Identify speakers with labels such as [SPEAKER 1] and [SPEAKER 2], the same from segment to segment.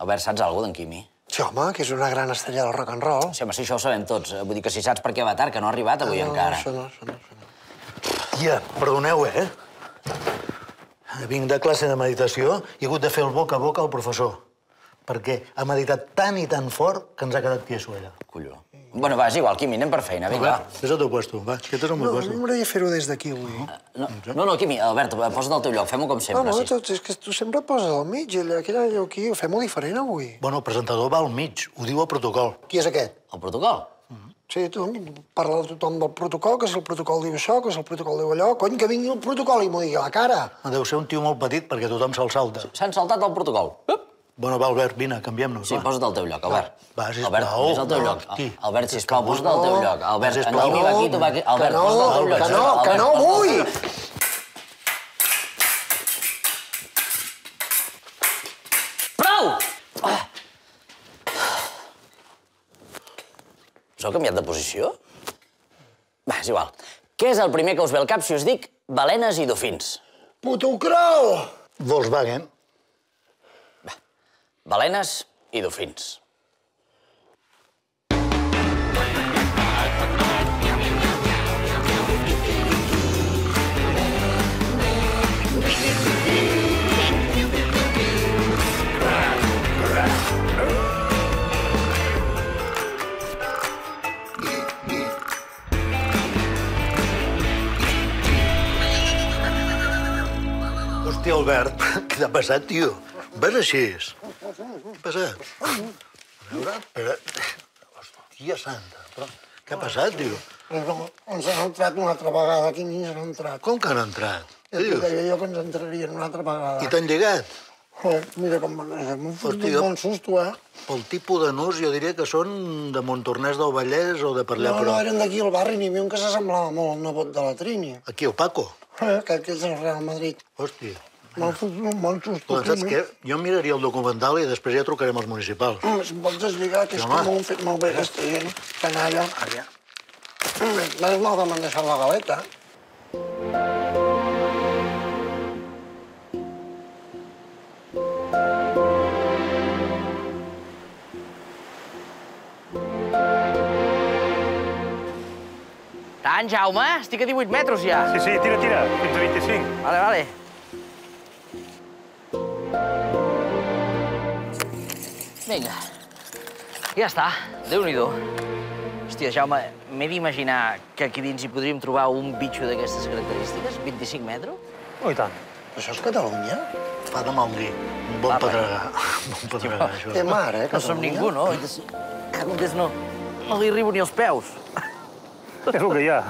[SPEAKER 1] Albert, saps alguna d'en Quimi?
[SPEAKER 2] Sí, home, que és una gran estrella del rock and roll.
[SPEAKER 1] Sí, home, sí, això ho sabem tots. Eh, Vull dir que si saps per què va tard, que no ha arribat avui
[SPEAKER 2] no,
[SPEAKER 1] encara.
[SPEAKER 2] Això no, això no, això no.
[SPEAKER 3] Tia, perdoneu, eh? Vinc de classe de meditació i he hagut de fer el boca a boca al professor. Perquè ha meditat tan i tan fort que ens ha quedat tieso, ella.
[SPEAKER 1] Colló. Bueno, va, és igual, Quimi, anem per feina, vinga, va.
[SPEAKER 3] Vés al teu puesto, va. Aquest és el meu
[SPEAKER 2] No,
[SPEAKER 3] puesto.
[SPEAKER 2] m'agradaria fer-ho des d'aquí, avui.
[SPEAKER 1] No, no, no, Quimi, Albert, posa't al teu lloc, fem-ho com
[SPEAKER 2] No,
[SPEAKER 1] sempre.
[SPEAKER 2] no,
[SPEAKER 1] sí.
[SPEAKER 2] tot, és que tu sempre et poses al mig, i allà, aquell allò aquí, ho fem-ho diferent avui.
[SPEAKER 3] Bueno, el presentador va al mig, ho diu el protocol.
[SPEAKER 2] Qui és aquest?
[SPEAKER 1] El protocol?
[SPEAKER 2] Sí, tu parla tothom del protocol, que si el protocol diu això, que si el protocol diu allò. Cony, que vingui el protocol i m'ho digui a la cara.
[SPEAKER 3] Deu ser un tio molt petit perquè tothom se'l salta.
[SPEAKER 1] S'han saltat el protocol. Up.
[SPEAKER 3] Bueno, va, Albert, vine, canviem-nos,
[SPEAKER 1] Sí,
[SPEAKER 3] va.
[SPEAKER 1] posa't al teu lloc, Albert.
[SPEAKER 3] Va, sisplau.
[SPEAKER 1] Albert, vés al teu lloc.
[SPEAKER 3] Hosti.
[SPEAKER 1] Albert, sisplau, posa't al teu lloc. Albert, en
[SPEAKER 3] sisplau.
[SPEAKER 1] Va aquí, tu va aquí. Albert,
[SPEAKER 2] que no,
[SPEAKER 1] posa't al teu lloc.
[SPEAKER 2] que no, que
[SPEAKER 1] Albert,
[SPEAKER 2] no
[SPEAKER 1] al teu
[SPEAKER 2] vull!
[SPEAKER 1] Prou! Ah. Us heu canviat de posició? Va, és igual. Què és el primer que us ve al cap si us dic balenes i dofins?
[SPEAKER 2] Puto creu!
[SPEAKER 3] Volkswagen.
[SPEAKER 1] Balenes i dofins.
[SPEAKER 3] Hòstia, Albert, què t'ha passat, tio? Ves així. Passat? A veure, espera. Hòstia santa, però què ha passat, tio?
[SPEAKER 2] Ens han entrat una altra vegada, aquí ni han entrat.
[SPEAKER 3] Com que han entrat? Dius?
[SPEAKER 2] deia jo que ens entrarien una altra vegada.
[SPEAKER 3] I t'han lligat?
[SPEAKER 2] Eh, mira com m'han fotut
[SPEAKER 3] Hòstia.
[SPEAKER 2] un bon susto, eh?
[SPEAKER 3] Pel tipus de nus, jo diria que són de Montornès del Vallès o de per allà
[SPEAKER 2] No, no,
[SPEAKER 3] prop.
[SPEAKER 2] eren d'aquí al barri, n'hi havia un que s'assemblava molt al nebot de la Trini.
[SPEAKER 3] Aquí, el Paco.
[SPEAKER 2] Eh, que aquell és el Real Madrid.
[SPEAKER 3] Hòstia.
[SPEAKER 2] M'han fotut un bon susto.
[SPEAKER 3] Doncs saps què? Jo miraria el documental i després ja trucarem als municipals.
[SPEAKER 2] Mm, Si em pots deslligar, que és que m'ho han fet molt bé, aquesta gent. Canalla. Mm, Menys mal que m'han deixat la galeta.
[SPEAKER 4] Tant, Jaume? Estic a 18 metres ja.
[SPEAKER 5] Sí, sí, tira, tira, fins a 25.
[SPEAKER 4] Vale, vale. Vinga. Ja està. Déu-n'hi-do. Hòstia, Jaume, m'he d'imaginar que aquí dins hi podríem trobar un bitxo d'aquestes característiques? 25 metres?
[SPEAKER 5] Oh, i tant.
[SPEAKER 2] Això és Catalunya?
[SPEAKER 3] Fa de mal dir. Un bon pedregar. Un bon pedregar, això.
[SPEAKER 2] Té mar, eh,
[SPEAKER 4] No som
[SPEAKER 2] Catalunya?
[SPEAKER 4] ningú, no? Des- Des no, no li arribo ni als peus.
[SPEAKER 5] És el que hi ha.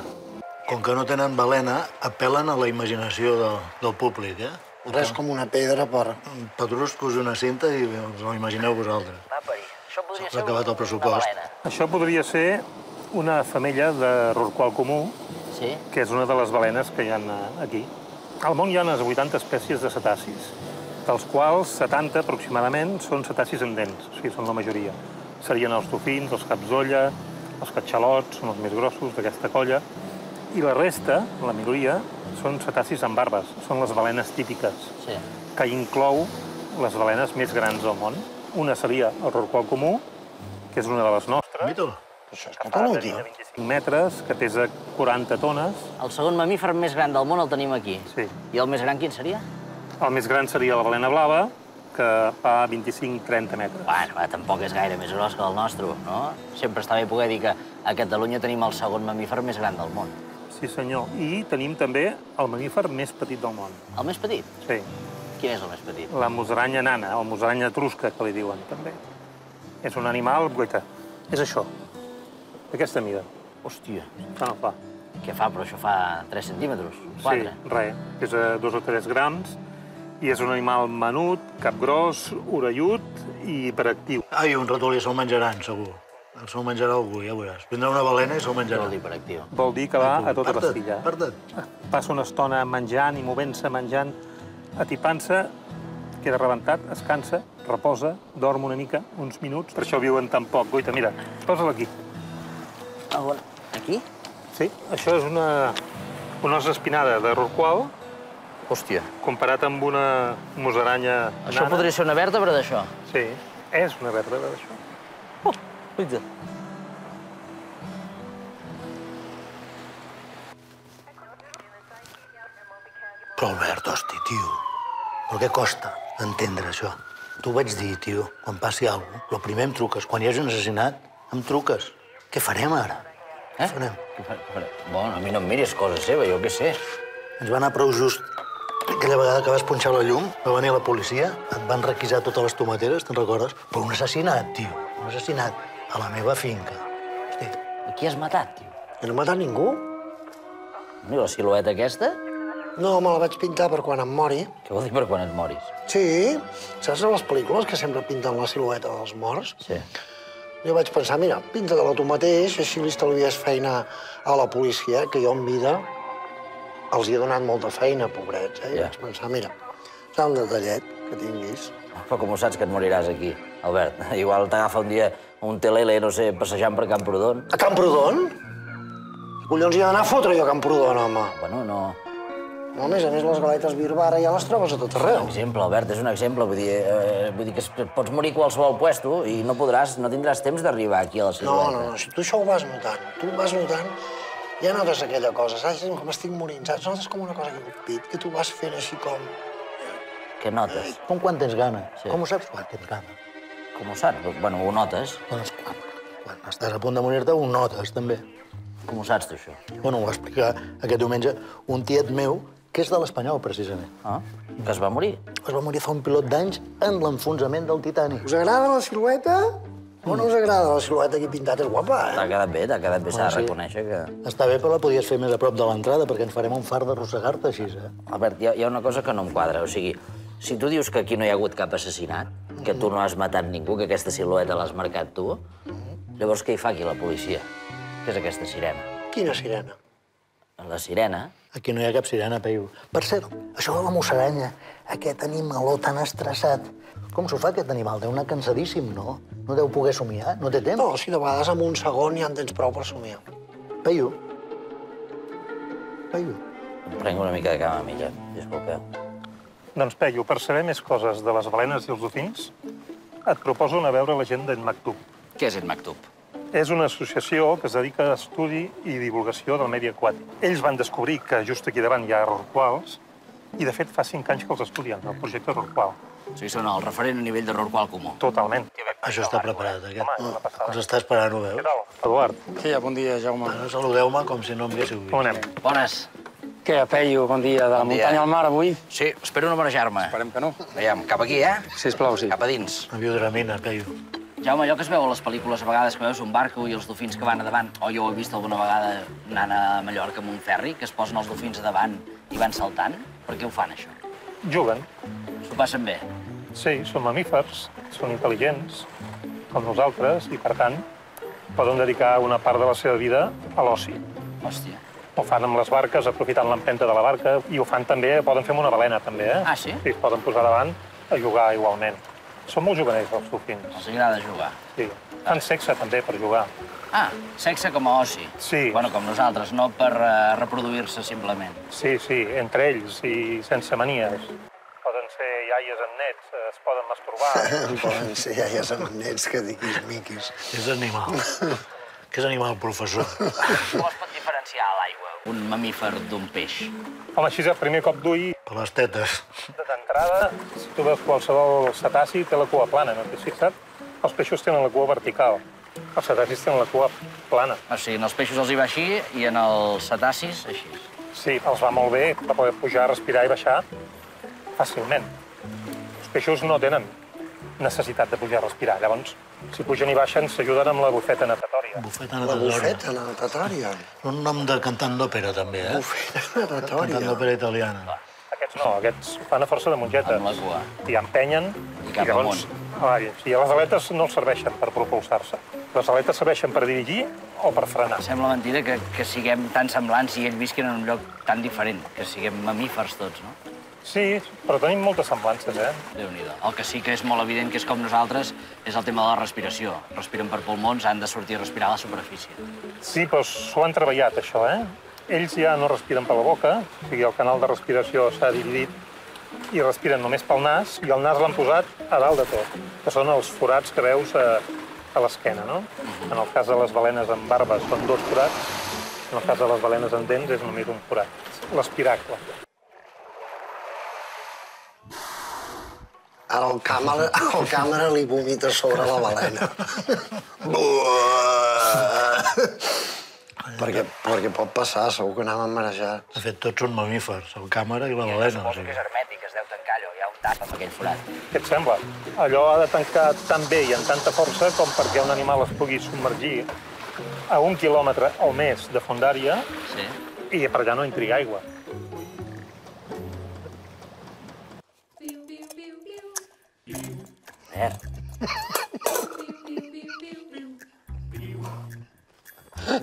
[SPEAKER 3] Com que no tenen balena, apel·len a la imaginació del, del públic, eh?
[SPEAKER 2] Res com una pedra per...
[SPEAKER 3] Pedruscos una cinta i us ho imagineu vosaltres.
[SPEAKER 4] Va, parir. Això podria
[SPEAKER 3] S'ha acabat el pressupost.
[SPEAKER 5] Això podria ser una femella de rorqual comú,
[SPEAKER 4] Sí?
[SPEAKER 5] que és una de les balenes que hi ha aquí. Al món hi ha unes 80 espècies de cetacis, dels quals 70 aproximadament són cetacis amb dents, o sigui, són la majoria. Serien els dofins, els capzolla, els catxalots, són els més grossos d'aquesta colla, i la resta, la minoria, són cetacis amb barbes, són les balenes típiques,
[SPEAKER 4] Sí.
[SPEAKER 5] que inclou les balenes més grans del món. Una seria el rorqual comú, que és una de les nostres,
[SPEAKER 3] Mito.
[SPEAKER 2] Això és
[SPEAKER 5] de
[SPEAKER 2] Catalunya.
[SPEAKER 5] 25 metres, que pesa 40 tones.
[SPEAKER 4] El segon mamífer més gran del món el tenim aquí.
[SPEAKER 5] Sí.
[SPEAKER 4] I el més gran quin seria?
[SPEAKER 5] El més gran seria la balena blava, que fa 25-30 metres.
[SPEAKER 4] Bueno, va, tampoc és gaire més gros que el nostre, no? Sempre està bé poder dir que a Catalunya tenim el segon mamífer més gran del món.
[SPEAKER 5] Sí, senyor. I tenim també el mamífer més petit del món.
[SPEAKER 4] El més petit?
[SPEAKER 5] Sí.
[SPEAKER 4] Quin és el més petit?
[SPEAKER 5] La musaranya nana, o musaranya etrusca, que li diuen, també. És un animal, guaita, és això, d'aquesta mida.
[SPEAKER 4] Hòstia,
[SPEAKER 5] el fa.
[SPEAKER 4] què fa? Però això fa 3 centímetres? 4?
[SPEAKER 5] Sí, res. Pesa dos o tres grams i és un animal menut, capgros, orellut i hiperactiu.
[SPEAKER 3] Ai, un ratolí se'l menjaran, segur. Se'l menjarà algú, ja veuràs. Vindrà una balena i se'l menjarà.
[SPEAKER 4] vol dir per actiu?
[SPEAKER 5] Vol dir que va a tota pastilla.
[SPEAKER 3] Aparta't.
[SPEAKER 5] Passa una estona menjant i movent-se, menjant, atipant-se, queda rebentat, es cansa, reposa, dorm una mica, uns minuts. Per això viuen tan poc. Goita, mira, posa'l aquí.
[SPEAKER 4] Ah. Aquí?
[SPEAKER 5] Sí, això és una, una osa espinada de rorqual,
[SPEAKER 4] Hòstia.
[SPEAKER 5] comparat amb una musaranya
[SPEAKER 4] Això
[SPEAKER 5] nana.
[SPEAKER 4] podria ser una vèrtebra d'això?
[SPEAKER 5] Sí. És una vèrtebra, d'això.
[SPEAKER 4] Uita.
[SPEAKER 3] Però, Albert, hosti, tio, però què costa entendre això? T'ho vaig dir, tio, quan passi alguna cosa, el primer em truques. Quan hi hagi un assassinat, em truques. Què farem ara?
[SPEAKER 1] Eh?
[SPEAKER 3] Què farem?
[SPEAKER 1] Bueno, a mi no em miris cosa seva, jo què sé.
[SPEAKER 3] Ens va anar prou just aquella vegada que vas punxar la llum, va venir la policia, et van requisar totes les tomateres, te'n recordes? Per un assassinat, tio, un assassinat a la meva finca. Hosti,
[SPEAKER 1] A qui has matat, tio?
[SPEAKER 2] Que no ha matat ningú?
[SPEAKER 1] I la silueta aquesta?
[SPEAKER 2] No, me la vaig pintar per quan em mori.
[SPEAKER 1] Què vol dir per quan et moris?
[SPEAKER 2] Sí, saps a les pel·lícules que sempre pinten la silueta dels morts?
[SPEAKER 1] Sí.
[SPEAKER 2] Jo vaig pensar, mira, pinta-te-la tu mateix, així li estalvies feina a la policia, que jo en vida els hi he donat molta feina, pobrets, eh? I vaig pensar, mira, serà un detallet que tinguis.
[SPEAKER 1] Però com ho saps que et moriràs aquí, Albert? Igual t'agafa un dia un telele, no sé, passejant per Camprodon.
[SPEAKER 2] A Camprodon? Collons hi ha d'anar a fotre jo a Camprodon, home.
[SPEAKER 1] Bueno, no...
[SPEAKER 2] No, a més a més, les galetes Birbar ja les trobes a tot arreu.
[SPEAKER 1] Un exemple, Albert, és un exemple. Vull dir, eh, vull dir que es, pots morir a qualsevol puesto i no podràs, no tindràs temps d'arribar aquí a la
[SPEAKER 2] No,
[SPEAKER 1] silueta.
[SPEAKER 2] no, no, si tu això ho vas notant, tu ho vas notant, ja notes aquella cosa, saps? Com estic morint, saps? Notes com una cosa aquí al pit, que tu vas fent així com...
[SPEAKER 1] Què notes?
[SPEAKER 3] com quan tens gana?
[SPEAKER 1] Sí.
[SPEAKER 3] Com ho saps quan tens gana?
[SPEAKER 1] Com ho saps? Bueno, ho notes.
[SPEAKER 3] Doncs quan, quan estàs a punt de morir-te, ho notes, també.
[SPEAKER 1] Com ho saps, tu, això?
[SPEAKER 3] Bueno, ho va explicar aquest diumenge un tiet meu, que és de l'Espanyol, precisament.
[SPEAKER 1] Ah? Que es va morir?
[SPEAKER 3] Es va morir fa un pilot d'anys en l'enfonsament del Titanic.
[SPEAKER 2] Us agrada la silueta? O no us agrada la silueta aquí pintada? És guapa, eh?
[SPEAKER 1] T'ha quedat bé, t'ha quedat bé, s'ha de
[SPEAKER 3] sí?
[SPEAKER 1] reconèixer que...
[SPEAKER 3] Està bé, però la podies fer més a prop de l'entrada, perquè ens farem un far d'arrossegar-te així, eh?
[SPEAKER 1] Albert, hi ha, hi ha una cosa que no em quadra. O sigui, si tu dius que aquí no hi ha hagut cap assassinat, que tu no has matat ningú, que aquesta silueta l'has marcat tu, llavors què hi fa aquí la policia? Què és aquesta sirena?
[SPEAKER 2] Quina sirena?
[SPEAKER 1] La sirena?
[SPEAKER 3] Aquí no hi ha cap sirena, Peyu. Per cert, això de la musaranya, aquest animaló tan estressat, com s'ho fa aquest animal? Deu anar cansadíssim, no? No deu poder somiar? No té temps?
[SPEAKER 2] No, si de vegades en un segon ja en tens prou per somiar.
[SPEAKER 3] Peyu. Peyu.
[SPEAKER 1] Em prenc una mica de cama, milla. Disculpeu.
[SPEAKER 5] Doncs, Peyu, per saber més coses de les balenes i els dofins, et proposo anar a veure la gent d'en Maktub.
[SPEAKER 4] Què és el Maktub?
[SPEAKER 5] És una associació que es dedica a estudi i divulgació del medi aquàtic. Ells van descobrir que just aquí davant hi ha rorquals i, de fet, fa cinc anys que els estudien, el projecte rorqual.
[SPEAKER 4] O sigui, són el referent a nivell de rorqual comú.
[SPEAKER 5] Totalment.
[SPEAKER 3] Això està preparat, aquest.
[SPEAKER 5] Home.
[SPEAKER 3] Ens està esperant, ho
[SPEAKER 5] Què
[SPEAKER 3] veus?
[SPEAKER 5] tal, Eduard?
[SPEAKER 6] Sí, bon dia, Jaume.
[SPEAKER 3] Bueno, saludeu-me com si no m'haguéssiu vist.
[SPEAKER 5] Com anem?
[SPEAKER 4] Bones.
[SPEAKER 6] Què, Peyu, bon dia. De la
[SPEAKER 4] Bon dia.
[SPEAKER 6] muntanya al mar, avui?
[SPEAKER 4] Sí, espero no marejar-me.
[SPEAKER 6] Esperem que no.
[SPEAKER 4] Veiem, cap aquí, eh?
[SPEAKER 6] Sisplau, sí.
[SPEAKER 4] Cap a dins.
[SPEAKER 3] Una biodramina, Peyu.
[SPEAKER 4] Jaume, allò que es veu a les pel·lícules a vegades, que veus un barco i els dofins que van a davant, o jo ho he vist alguna vegada anant a Mallorca amb un ferri, que es posen els dofins a davant i van saltant, per què ho fan, això?
[SPEAKER 5] Juguen.
[SPEAKER 4] S'ho passen bé.
[SPEAKER 5] Sí, són mamífers, són intel·ligents, com nosaltres, i, per tant, poden dedicar una part de la seva vida a l'oci.
[SPEAKER 4] Hòstia.
[SPEAKER 5] Ho fan amb les barques, aprofitant l'empenta de la barca, i ho fan també, poden fer amb una balena, també, eh?
[SPEAKER 4] Ah, sí?
[SPEAKER 5] Sí, es poden posar davant a jugar igualment. Són molt juganers, els dofins.
[SPEAKER 4] Els agrada jugar.
[SPEAKER 5] Sí. Fan sexe, també, per jugar.
[SPEAKER 4] Ah, sexe com a oci.
[SPEAKER 5] Sí.
[SPEAKER 4] Bueno, com nosaltres, no per uh, reproduir-se simplement.
[SPEAKER 5] Sí, sí, entre ells i sense manies. Poden ser iaies amb nets, es poden masturbar.
[SPEAKER 2] Poden ser ja són nets que diguis miquis.
[SPEAKER 3] És animal. que és animal, professor.
[SPEAKER 4] Un mamífer d'un peix?
[SPEAKER 5] Home, així a primer cop d'ull,
[SPEAKER 3] Per les tetes.
[SPEAKER 5] d'entrada, si tu veus qualsevol cetaci, té la cua plana, no t'has fixat? Els peixos tenen la cua vertical. Els cetacis tenen la cua plana.
[SPEAKER 4] O sigui, en els peixos els hi va així i en els cetacis així.
[SPEAKER 5] Sí, els va molt bé per poder pujar, respirar i baixar fàcilment. Els peixos no tenen necessitat de pujar a respirar. Llavors, si pugen i baixen, s'ajuden amb la bufeta natatòria.
[SPEAKER 3] Bufeta
[SPEAKER 2] La
[SPEAKER 3] natatòria.
[SPEAKER 2] bufeta natatòria.
[SPEAKER 3] Un nom de cantant d'òpera, també, eh?
[SPEAKER 2] Bufeta
[SPEAKER 3] Cantant
[SPEAKER 2] natatòria.
[SPEAKER 3] d'òpera italiana.
[SPEAKER 5] Aquests no, aquests fan a força de mongetes.
[SPEAKER 4] Amb la cua.
[SPEAKER 5] I empenyen.
[SPEAKER 4] I cap
[SPEAKER 5] llavors, avall. Sí, les aletes no els serveixen per propulsar-se. Les aletes serveixen per dirigir o per frenar.
[SPEAKER 4] Sembla mentida que, que siguem tan semblants i ells visquin en un lloc tan diferent, que siguem mamífers tots, no?
[SPEAKER 5] Sí, però tenim moltes semblances, eh?
[SPEAKER 4] déu nhi El que sí que és molt evident que és com nosaltres és el tema de la respiració. Respiren per pulmons, han de sortir a respirar a la superfície.
[SPEAKER 5] Sí, però s'ho han treballat, això, eh? Ells ja no respiren per la boca, o sigui, el canal de respiració s'ha dividit i respiren només pel nas, i el nas l'han posat a dalt de tot, que són els forats que veus a, a l'esquena, no? En el cas de les balenes amb barba són dos forats, en el cas de les balenes amb dents és només un forat, l'espiracle.
[SPEAKER 2] El càmera, el càmera li vomita sobre la balena. perquè, perquè pot passar, segur que anàvem marejats.
[SPEAKER 3] De fet, tots són mamífers, el càmera i la balena.
[SPEAKER 4] Suposo que és hermètic, es deu tancar allò, hi ha un tap amb aquell forat.
[SPEAKER 5] Què et sembla? Allò ha de tancar tan bé i amb tanta força com perquè un animal es pugui submergir a un quilòmetre o més de fondària
[SPEAKER 4] Sí.
[SPEAKER 5] i per allà no entri aigua.
[SPEAKER 1] Eh?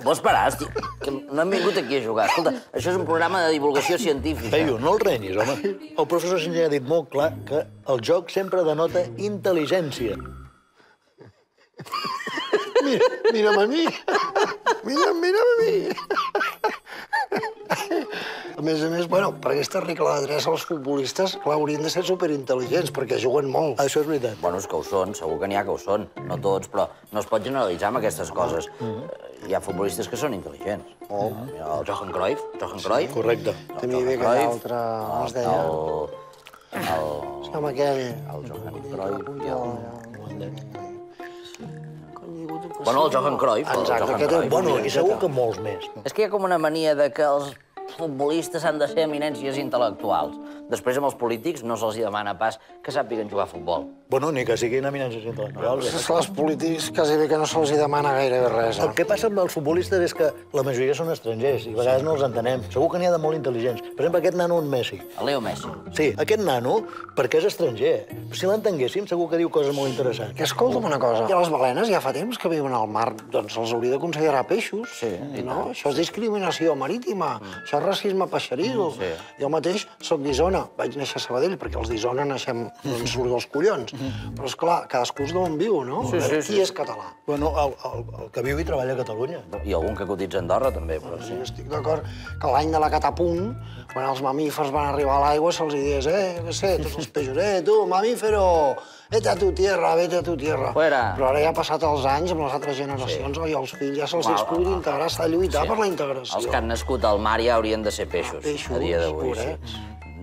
[SPEAKER 1] Vols parar, hosti? Que no hem vingut aquí a jugar. Escolta, això és un programa de divulgació científica.
[SPEAKER 3] Peyu, no el renyis, home. El professor Senya ha dit molt clar que el joc sempre denota intel·ligència.
[SPEAKER 2] Mira, mira'm a mi. Mira'm, mira'm a mi. A més a més, bueno, per aquesta regla de tres, els futbolistes, clar, haurien de ser superintel·ligents, perquè juguen molt.
[SPEAKER 3] Això és veritat.
[SPEAKER 1] Bueno, és que ho són, segur que n'hi ha que ho són. No tots, però no es pot generalitzar amb aquestes coses. Eh, Hi ha futbolistes que són intel·ligents. Oh. Mira, el Johan Cruyff, Johan Cruyff.
[SPEAKER 3] Correcte.
[SPEAKER 2] També hi havia aquell altre, com es deia?
[SPEAKER 1] El, el,
[SPEAKER 2] Com aquell...
[SPEAKER 1] el Johan Cruyff i el... Bueno, el Johan Cruyff, el
[SPEAKER 2] Exacte,
[SPEAKER 1] Johan
[SPEAKER 2] aquest
[SPEAKER 1] Cruyff.
[SPEAKER 3] Bueno, i segur que molts més.
[SPEAKER 1] És que hi ha com una mania de que els futbolistes han de ser eminències intel·lectuals. Després, amb els polítics, no se'ls hi demana pas que sàpiguen jugar a futbol.
[SPEAKER 3] Bueno, ni que siguin eminències intel·lectuals.
[SPEAKER 2] Que als polítics quasi bé que no se'ls hi demana gairebé res.
[SPEAKER 3] El
[SPEAKER 2] Eh?
[SPEAKER 3] que passa amb els futbolistes és que la majoria són estrangers i a vegades no els entenem. Segur que n'hi ha de molt intel·ligents. Per exemple, aquest nano, en Messi.
[SPEAKER 1] El Leo Messi.
[SPEAKER 3] Sí, aquest nano, perquè és estranger. Si l'entenguéssim, segur que diu coses molt interessants.
[SPEAKER 2] Que escolta'm una cosa, i les balenes ja fa temps que viuen al mar, doncs els hauria de considerar peixos.
[SPEAKER 1] Sí,
[SPEAKER 2] no? Això és discriminació marítima, això és racisme peixeril.
[SPEAKER 1] Sí.
[SPEAKER 2] Jo mateix sóc d'Isona, vaig néixer a Sabadell, perquè els d'Isona naixem doncs, dels collons. Però, és clar, cadascú és d'on viu, no?
[SPEAKER 1] Sí, sí,
[SPEAKER 2] Qui
[SPEAKER 1] sí.
[SPEAKER 2] és català?
[SPEAKER 3] Bueno, el, el, el que viu i treballa a Catalunya.
[SPEAKER 1] I algun que cotitza a Andorra, també, però sí.
[SPEAKER 2] Sí, estic d'acord que l'any de la catapunt, quan els mamífers van arribar a l'aigua, se'ls dies, eh, què sé, tots els peixos, eh, tu, mamífero, vete a tu tierra, vete a tu tierra.
[SPEAKER 1] Fuera.
[SPEAKER 2] Però ara ja ha passat els anys, amb les altres generacions, sí. i els fills ja se'ls
[SPEAKER 1] home,
[SPEAKER 2] integrar, s'ha de lluitar
[SPEAKER 1] Sí.
[SPEAKER 2] per la integració.
[SPEAKER 1] Els que han nascut al mar ja haurien de ser peixos,
[SPEAKER 2] Peixos,
[SPEAKER 1] a dia d'avui. Sí.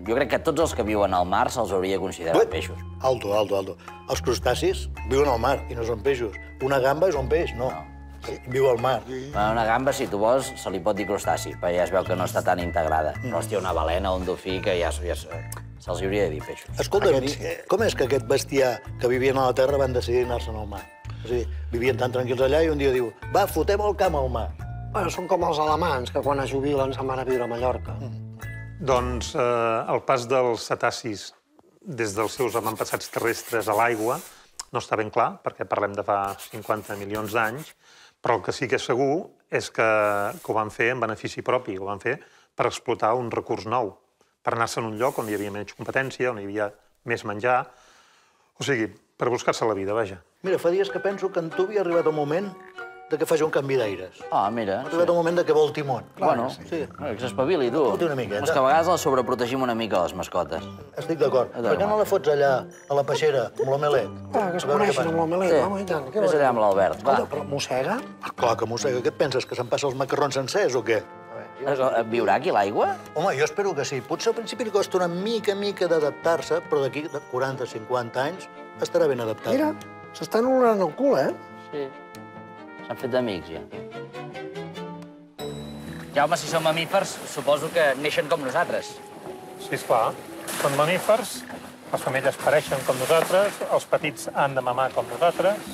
[SPEAKER 1] Jo crec que tots els que viuen al mar se'ls hauria de considerar
[SPEAKER 3] Ui,
[SPEAKER 1] peixos.
[SPEAKER 3] Alto, alto, alto. Els crustacis viuen al mar i no són peixos. Una gamba és un peix, no. Sí, Viu al mar.
[SPEAKER 1] A una gamba, si tu vols, se li pot dir crustaci, perquè ja es veu que no està tan integrada. Però, hòstia, una balena o un dofí, que ja, ja se'ls hauria de dir peixos.
[SPEAKER 3] Escolta, Aquests... com és que aquest bestiar que vivien a la terra van decidir anar-se'n al mar? O sigui, vivien tan tranquils allà i un dia diu va, fotem el camp al mar.
[SPEAKER 2] Bueno, són com els alemans, que quan es jubilen se'n van a viure a Mallorca.
[SPEAKER 5] Doncs eh, el pas dels cetacis des dels seus avantpassats terrestres a l'aigua no està ben clar, perquè parlem de fa 50 milions d'anys, però el que sí que és segur és que, que ho van fer en benefici propi, ho van fer per explotar un recurs nou, per anar-se en un lloc on hi havia menys competència, on hi havia més menjar, o sigui, per buscar-se la vida, vaja.
[SPEAKER 3] Mira, fa dies que penso que en tu havia arribat el moment de que faci un canvi d'aires.
[SPEAKER 1] Ah, mira.
[SPEAKER 3] Ha arribat el moment de que vol timón.
[SPEAKER 1] Bueno,
[SPEAKER 3] sí.
[SPEAKER 1] que s'espavili, tu.
[SPEAKER 3] Escolta una miqueta.
[SPEAKER 1] És que a vegades les sobreprotegim una mica, les mascotes.
[SPEAKER 3] Estic d'acord. Per què no la fots allà, a la peixera, amb l'omelet?
[SPEAKER 2] Ah, que es coneixen amb l'omelet,
[SPEAKER 1] Sí.
[SPEAKER 2] home, i tant.
[SPEAKER 1] Vés allà amb l'Albert, va.
[SPEAKER 2] Escolta, però mossega?
[SPEAKER 3] Clar que mossega. Què et penses, que se'n passa els macarrons sencers o què?
[SPEAKER 1] Viurà aquí l'aigua?
[SPEAKER 3] Home, jo espero que sí. Potser al principi li costa una mica, mica d'adaptar-se, però d'aquí de 40-50 anys estarà ben adaptat.
[SPEAKER 2] Mira, s'estan olorant el cul, eh?
[SPEAKER 1] Sí. S'han fet amics, ja.
[SPEAKER 4] Jaume, si som mamífers, suposo que neixen com nosaltres.
[SPEAKER 5] Sí, esclar. Són mamífers, les femelles pareixen com nosaltres, els petits han de mamar com nosaltres.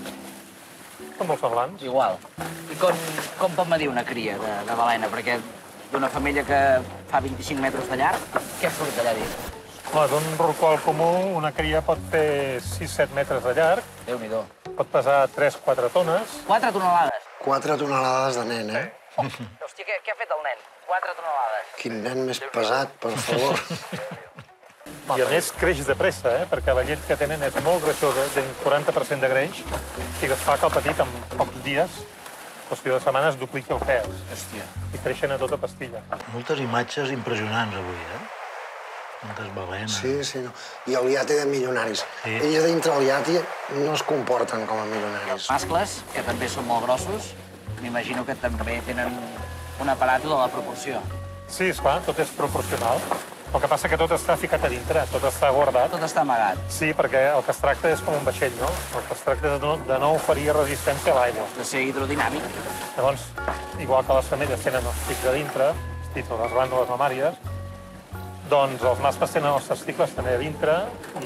[SPEAKER 5] Són molt semblants.
[SPEAKER 4] Igual. I com, com pot medir una cria de, de balena? Perquè d'una femella que fa 25 metres de llarg, què surt allà dins?
[SPEAKER 5] Home, d'un rorqual comú, una cria pot fer 6-7 metres de llarg,
[SPEAKER 4] Déu-n'hi-do.
[SPEAKER 5] pot pesar 3-4 tones.
[SPEAKER 4] 4 tonelades.
[SPEAKER 2] Quatre tonelades de nen, eh?
[SPEAKER 4] Hòstia, què, què ha fet el nen? 4 tonelades.
[SPEAKER 2] Quin nen més pesat, per favor.
[SPEAKER 5] I a més creix de pressa, eh? perquè la llet que tenen és molt greixosa, té un 40% de greix, i que es fa que el petit en pocs dies, qüestió de setmanes, dupliqui el pes.
[SPEAKER 4] Hòstia.
[SPEAKER 5] I creixen a tota pastilla.
[SPEAKER 3] Moltes imatges impressionants avui, eh? Quantes balenes.
[SPEAKER 2] Sí, sí, no. I el iate de milionaris.
[SPEAKER 3] Sí.
[SPEAKER 2] Ells dintre el iate no es comporten com a milionaris.
[SPEAKER 4] Mascles, que també són molt grossos, m'imagino que també tenen un aparato de la proporció.
[SPEAKER 5] Sí, esclar, tot és proporcional. El que passa que tot està ficat a dintre, tot està guardat.
[SPEAKER 4] Tot està amagat.
[SPEAKER 5] Sí, perquè el que es tracta és com un vaixell, no? El que es tracta és de no, de no oferir resistència a l'aigua.
[SPEAKER 4] De ser hidrodinàmic.
[SPEAKER 5] Llavors, igual que les femelles tenen els tics a dintre, o les glàndules mamàries, doncs els mascles tenen els testicles també a dintre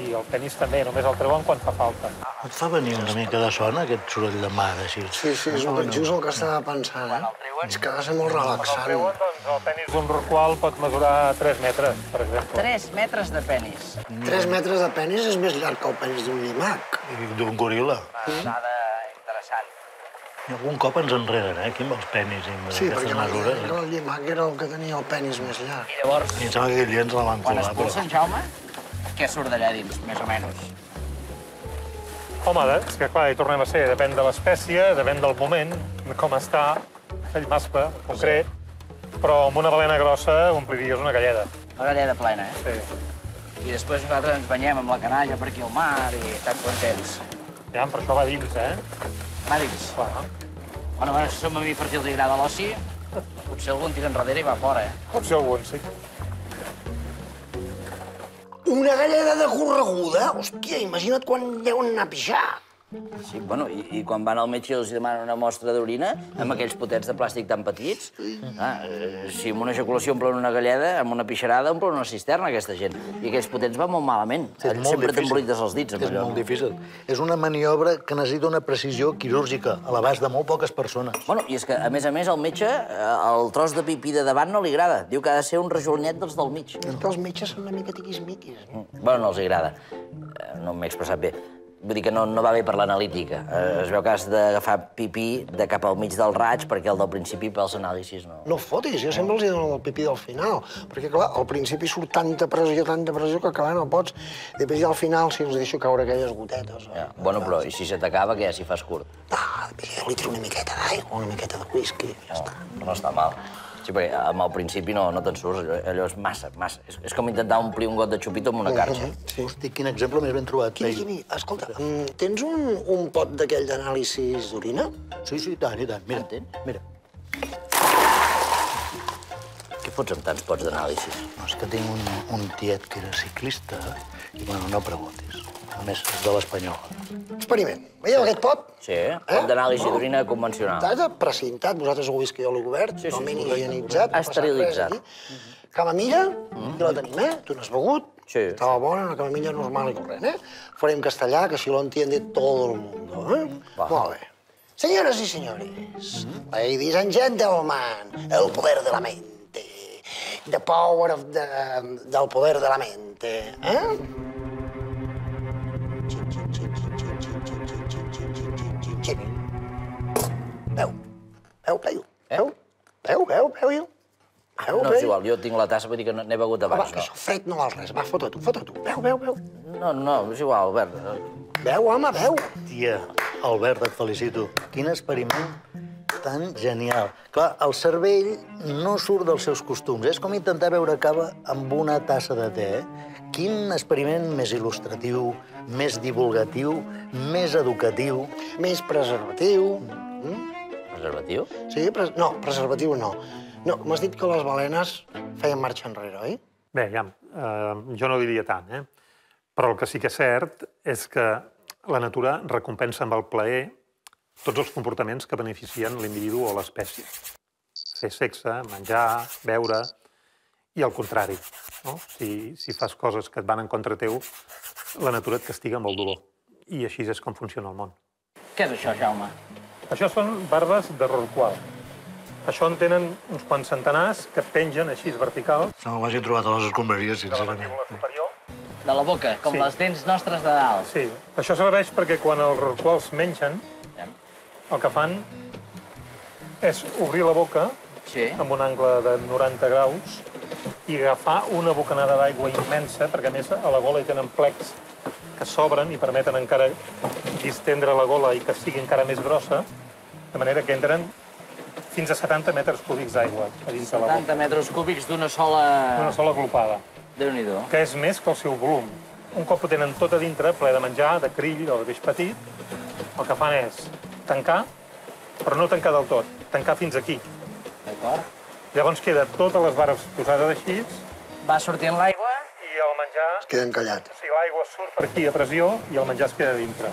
[SPEAKER 5] i el penis també, només el treuen quan fa falta.
[SPEAKER 3] Et fa venir una mica de son, aquest soroll de mar, així?
[SPEAKER 2] Sí, sí, és el- just el que estava pensant, eh? És que ha de ser molt
[SPEAKER 5] Quan el
[SPEAKER 2] relaxant.
[SPEAKER 5] treuen, doncs el penis d'un rorqual pot mesurar 3 metres, per exemple.
[SPEAKER 4] 3 metres de penis.
[SPEAKER 2] 3 metres de penis és més llarg que el penis d'un llimac.
[SPEAKER 3] I D'un goril·la.
[SPEAKER 4] Dada interessant.
[SPEAKER 3] I algun cop ens enreden, eh, aquí amb els penis i amb
[SPEAKER 2] Sí, perquè
[SPEAKER 3] aquestes mesures.
[SPEAKER 2] llimac- el llimac era el que tenia el penis més llarg.
[SPEAKER 4] I llavors,
[SPEAKER 3] I em sembla que aquell ens la van
[SPEAKER 4] quan
[SPEAKER 3] colar,
[SPEAKER 4] expulsa
[SPEAKER 3] però...
[SPEAKER 4] en Jaume, què surt d'allà dins, més o menys?
[SPEAKER 5] Home, és que clar, hi tornem a ser, depèn de l'espècie, depèn del moment, de com està el mascle concret, però amb una balena grossa ompliries una galleda.
[SPEAKER 4] Una galleda plena, eh?
[SPEAKER 5] Sí.
[SPEAKER 4] I després nosaltres ens banyem amb la canalla per aquí al mar i tan contents.
[SPEAKER 5] Ja, però això va dins, eh?
[SPEAKER 4] Va dins.
[SPEAKER 5] Clar.
[SPEAKER 4] Bueno, bueno, si som mamífers i els agrada l'oci, potser algun tira enrere i va fora, eh?
[SPEAKER 5] Pot ser algun, sí.
[SPEAKER 2] Una galleda de correguda? Hòstia, imagina't quan deuen anar a pixar.
[SPEAKER 1] Sí, bueno, i, i quan van al metge i els demanen una mostra d'orina, amb aquells potets de plàstic tan petits, ah, eh, si amb una ejaculació omplen una galleda, amb una pixarada omplen una cisterna, aquesta gent. I aquells potents van molt malament.
[SPEAKER 3] És
[SPEAKER 1] Ells
[SPEAKER 3] molt
[SPEAKER 1] sempre t'embolites els dits amb
[SPEAKER 3] És
[SPEAKER 1] allò.
[SPEAKER 3] molt difícil. És una maniobra que necessita una precisió quirúrgica a l'abast de molt poques persones.
[SPEAKER 1] Bueno, i és que, a més a més, al metge, eh, el tros de pipí de davant no li agrada. Diu que ha de ser un rajolnet dels del mig.
[SPEAKER 2] És que els metges són una mica tiquismiquis.
[SPEAKER 1] Bueno, no els agrada. Eh, No m'he expressat bé. Vull dir que no, no va bé per l'analítica. Eh, es veu que has d'agafar pipí de cap al mig del raig perquè el del principi pels anàlisis no...
[SPEAKER 2] No fotis, jo sempre els hi dono el pipí del final. Perquè, clar, al principi surt tanta pressió, tanta pressió, que clar, no pots. Després ja al final, si els deixo caure aquelles gotetes...
[SPEAKER 1] Ja. Bueno, però i si se t'acaba, què, si fas curt?
[SPEAKER 2] Ah, li tiro una miqueta d'aigua, una miqueta de whisky, ja està.
[SPEAKER 1] No, no està mal. Sí, perquè amb el principi no, no te'n surts, allò, allò és massa, massa. És, és com intentar omplir un got de xupito amb una carxa.
[SPEAKER 2] Sí.
[SPEAKER 3] Hosti, quin exemple més ben trobat.
[SPEAKER 2] Quimi,
[SPEAKER 3] Pei.
[SPEAKER 2] Quimi, escolta, mm, tens un, un pot d'aquell d'anàlisis d'orina?
[SPEAKER 3] Sí, sí, i tant, i tant. Mira,
[SPEAKER 1] Entens?
[SPEAKER 3] mira.
[SPEAKER 1] Què fots amb tants pots d'anàlisis?
[SPEAKER 3] No, és que tinc un, un tiet que era ciclista i, bueno, no preguntis. A més, és de l'Espanyola.
[SPEAKER 2] Experiment. Veieu aquest pot?
[SPEAKER 1] Sí, eh? pot d'anàlisi d'orina convencional.
[SPEAKER 2] Està precintat, vosaltres ho vist que jo l'he obert, sí, sí, no passa
[SPEAKER 1] Esterilitzat.
[SPEAKER 2] Camamilla, aquí la tenim, eh? Tu n'has begut?
[SPEAKER 1] Sí.
[SPEAKER 2] Estava bona, una camamilla normal i corrent, eh? Farem castellà, que així lo entiende todo el mundo, eh?
[SPEAKER 1] Va.
[SPEAKER 2] Molt bé. Senyores i senyores, ladies and gentlemen, el poder de la mente, the power of the, del poder de la mente, eh? Veu, veu, veu, veu, veu, veu, veu.
[SPEAKER 1] No, és igual, jo tinc la tassa, vull dir que no- n'he begut
[SPEAKER 2] Home,
[SPEAKER 1] abans,
[SPEAKER 2] que això fred no val res. Va, fota-t'ho, fota-t'ho. Veu, veu, veu.
[SPEAKER 1] No, no, és igual, Albert.
[SPEAKER 2] Veu, home, veu.
[SPEAKER 3] Tia, Albert, et felicito. Quin experiment tan genial. Clar, el cervell no surt dels seus costums. És com intentar beure cava amb una tassa de te. Eh? Quin experiment més il·lustratiu, més divulgatiu, més educatiu.
[SPEAKER 2] Més preservatiu.
[SPEAKER 1] Preservatiu?
[SPEAKER 2] Sí, pres... no, preservatiu no. No, m'has dit que les balenes feien marxa enrere, oi?
[SPEAKER 5] Bé, ja, eh, jo no diria tant, eh? Però el que sí que és cert és que la natura recompensa amb el plaer tots els comportaments que beneficien l'individu o l'espècie. Fer sexe, menjar, beure, i al contrari. No? Si, si fas coses que et van en contra teu, la natura et castiga amb el dolor. I així és com funciona el món.
[SPEAKER 4] Què és això, Jaume?
[SPEAKER 5] Això són barbes de rorqual. Això en tenen uns quants centenars que pengen així verticals
[SPEAKER 3] No m'hagi trobat a les escombraries,
[SPEAKER 5] de
[SPEAKER 3] sincerament.
[SPEAKER 5] superior.
[SPEAKER 4] De la boca, com
[SPEAKER 5] Sí.
[SPEAKER 4] les dents nostres de dalt.
[SPEAKER 5] Sí, això serveix perquè quan els rorquals mengen,
[SPEAKER 4] Ja.
[SPEAKER 5] el que fan és obrir la boca
[SPEAKER 4] Sí.
[SPEAKER 5] amb un angle de 90 graus i agafar una bocanada d'aigua immensa, perquè a més a la gola hi tenen plecs que s'obren i permeten encara distendre la gola i que sigui encara més grossa, de manera que entren fins a 70 metres cúbics d'aigua a dins de la boca.
[SPEAKER 4] 70 metres cúbics d'una sola...
[SPEAKER 5] Una sola glopada.
[SPEAKER 4] Déu-n'hi-do.
[SPEAKER 5] que és més que el seu volum. Un cop ho tenen tot a dintre, ple de menjar, de krill o de peix petit, el que fan és tancar, però no tancar del tot, tancar fins aquí.
[SPEAKER 4] D'acord?
[SPEAKER 5] Llavors queda totes les barres posades així
[SPEAKER 4] Va sortint l'aigua.
[SPEAKER 5] I el menjar...
[SPEAKER 2] Queda encallat.
[SPEAKER 5] O sigui, l'aigua surt per aquí a pressió i el menjar es queda dintre.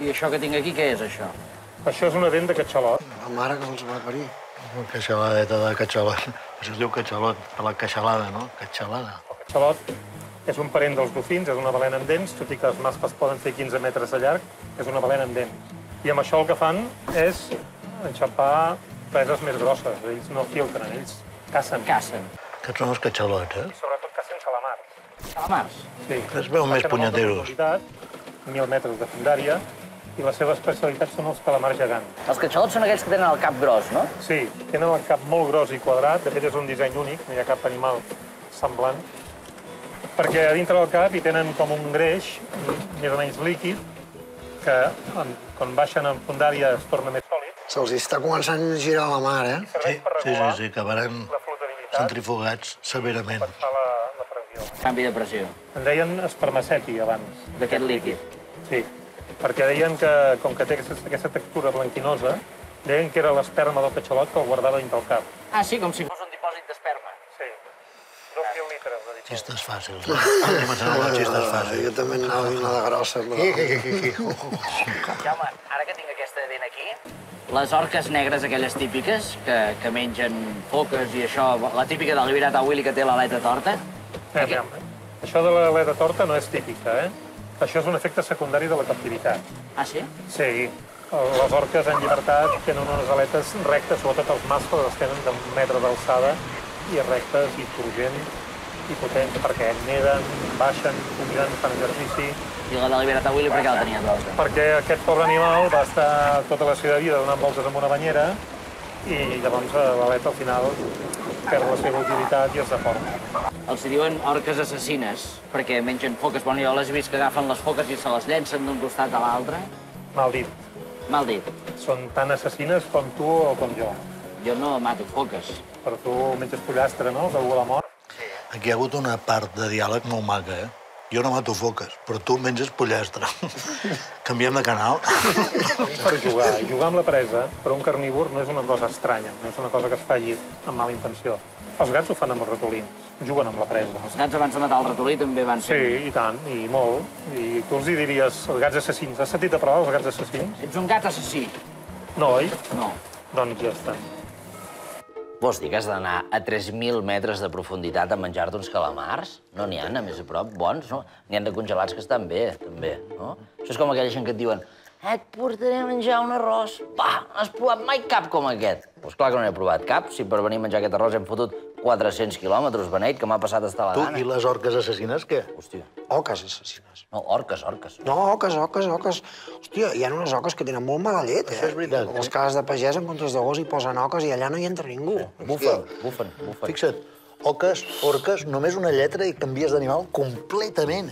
[SPEAKER 4] I això que tinc aquí, què és, això?
[SPEAKER 5] Això és una dent de catxalot.
[SPEAKER 2] La mare que se'ls va parir.
[SPEAKER 3] Una queixaladeta de catxalot. Això es diu catxalot, per la queixalada, no? Catxalada.
[SPEAKER 5] El catxalot és un parent dels dofins, és una balena amb dents, tot i que els mascles poden fer 15 metres de llarg, és una balena amb dents. I amb això el que fan és enxampar preses més grosses. Ells no filtren, ells cacen.
[SPEAKER 4] Cacen.
[SPEAKER 3] Aquests són els catxalots, eh?
[SPEAKER 5] Sobretot cacen salamars.
[SPEAKER 4] Calamars.
[SPEAKER 5] Sí.
[SPEAKER 3] Es veuen més punyeteros.
[SPEAKER 5] 1.000 metres de fondària, i la seva especialitat són els calamars gegants.
[SPEAKER 4] Els catxalots són aquells que tenen el cap gros, no?
[SPEAKER 5] Sí, tenen el cap molt gros i quadrat, de fet és un disseny únic, no hi ha cap animal semblant, perquè a dintre del cap hi tenen com un greix, més o menys líquid, que quan baixen en fondària es torna més sòlid,
[SPEAKER 2] Se'ls està començant a girar la mar, eh?
[SPEAKER 3] Sí, sí, sí, sí,
[SPEAKER 5] flotabilitat,
[SPEAKER 3] centrifugats severament.
[SPEAKER 5] per la.
[SPEAKER 4] Canvi de pressió
[SPEAKER 5] En deien espermaceti abans.
[SPEAKER 4] d'aquest líquid.
[SPEAKER 5] Sí, perquè deien que, com que té aquesta, aquesta textura blanquinosa, deien que era l'esperma del catxalot que el guardava dintre el cap.
[SPEAKER 4] Ah, sí, com si fos un dipòsit d'esperma.
[SPEAKER 5] Sí, dos mil litres de dipòsit.
[SPEAKER 3] Xistes fàcils, eh? Començant amb les xistes
[SPEAKER 2] Jo
[SPEAKER 3] fàcils.
[SPEAKER 2] també anava dir una de grossa. Però...
[SPEAKER 4] Jaume, ara que tinc aquesta dent aquí, les orques negres aquelles típiques, que, que mengen foques i això, la típica del Liberata Willy que té l'aleta torta,
[SPEAKER 5] Eh, aviam, eh? Això de l'aleta torta no és típica, eh? Això és un efecte secundari de la captivitat.
[SPEAKER 4] ah, sí?
[SPEAKER 5] Sí, les orques en llibertat tenen unes aletes rectes, sobretot els mascles les tenen d'un metre d'alçada i rectes i turgents i potents perquè neden, baixen, pugen, fan exercici,
[SPEAKER 4] I la de Liberata Willy per què la tenia torta?
[SPEAKER 5] perquè aquest pobre animal va estar tota la seva vida donant voltes amb una banyera i llavors eh, l'aleta al final perd la seva utilitat i es deforma.
[SPEAKER 4] Els diuen orques assassines, perquè mengen foques. Bueno, jo les he vist que agafen les foques i se les llencen d'un costat a l'altre.
[SPEAKER 5] Mal dit,
[SPEAKER 4] Mal dit.
[SPEAKER 5] són tan assassines com tu o com jo.
[SPEAKER 4] Jo no mato foques.
[SPEAKER 5] Per tu menges pollastre, no? Que algú a la mort.
[SPEAKER 3] Aquí hi ha hagut una part de diàleg molt maca, eh? Jo no mato foques, però tu menges pollastre. Canviem de canal.
[SPEAKER 5] Per jugar. Jugar amb la presa per un carnívor no és una cosa estranya, no és una cosa que es faci amb mala intenció. Els gats ho fan amb els ratolins, juguen amb la presa.
[SPEAKER 4] Els gats abans de matar el ratolí també van
[SPEAKER 5] Sí,
[SPEAKER 4] ser...
[SPEAKER 5] i tant, i molt. I tu els hi diries, els gats assassins. Has sentit a parlar dels gats assassins?
[SPEAKER 4] Ets un gat assassí.
[SPEAKER 5] No, oi?
[SPEAKER 4] No.
[SPEAKER 5] Doncs ja està.
[SPEAKER 1] Vols dir que has d'anar a 3.000 metres de profunditat a menjar-te uns calamars? No n'hi ha, a més a prop, bons, no? N'hi ha de congelats que estan bé, també, no? Això és com aquella gent que et diuen et portaré a menjar un arròs. Va, no has provat mai cap com aquest. Doncs clar que no n'he provat cap, si per venir a menjar aquest arròs hem fotut 400 quilòmetres, beneit, que m'ha passat a estar la
[SPEAKER 3] Tu
[SPEAKER 1] gana.
[SPEAKER 3] i les orques assassines, què?
[SPEAKER 1] Hòstia.
[SPEAKER 2] Oques assassines.
[SPEAKER 1] No, orques, orques.
[SPEAKER 2] No, oques, oques, oques. Hòstia, hi ha unes oques que tenen molt mala llet, eh?
[SPEAKER 3] Això és veritat,
[SPEAKER 2] A les cases de pagès, en comptes de gos, hi posen oques i allà no hi entra ningú.
[SPEAKER 1] Bufen, bufen, bufen.
[SPEAKER 3] Fixa't, oques, orques, només una lletra i canvies d'animal completament.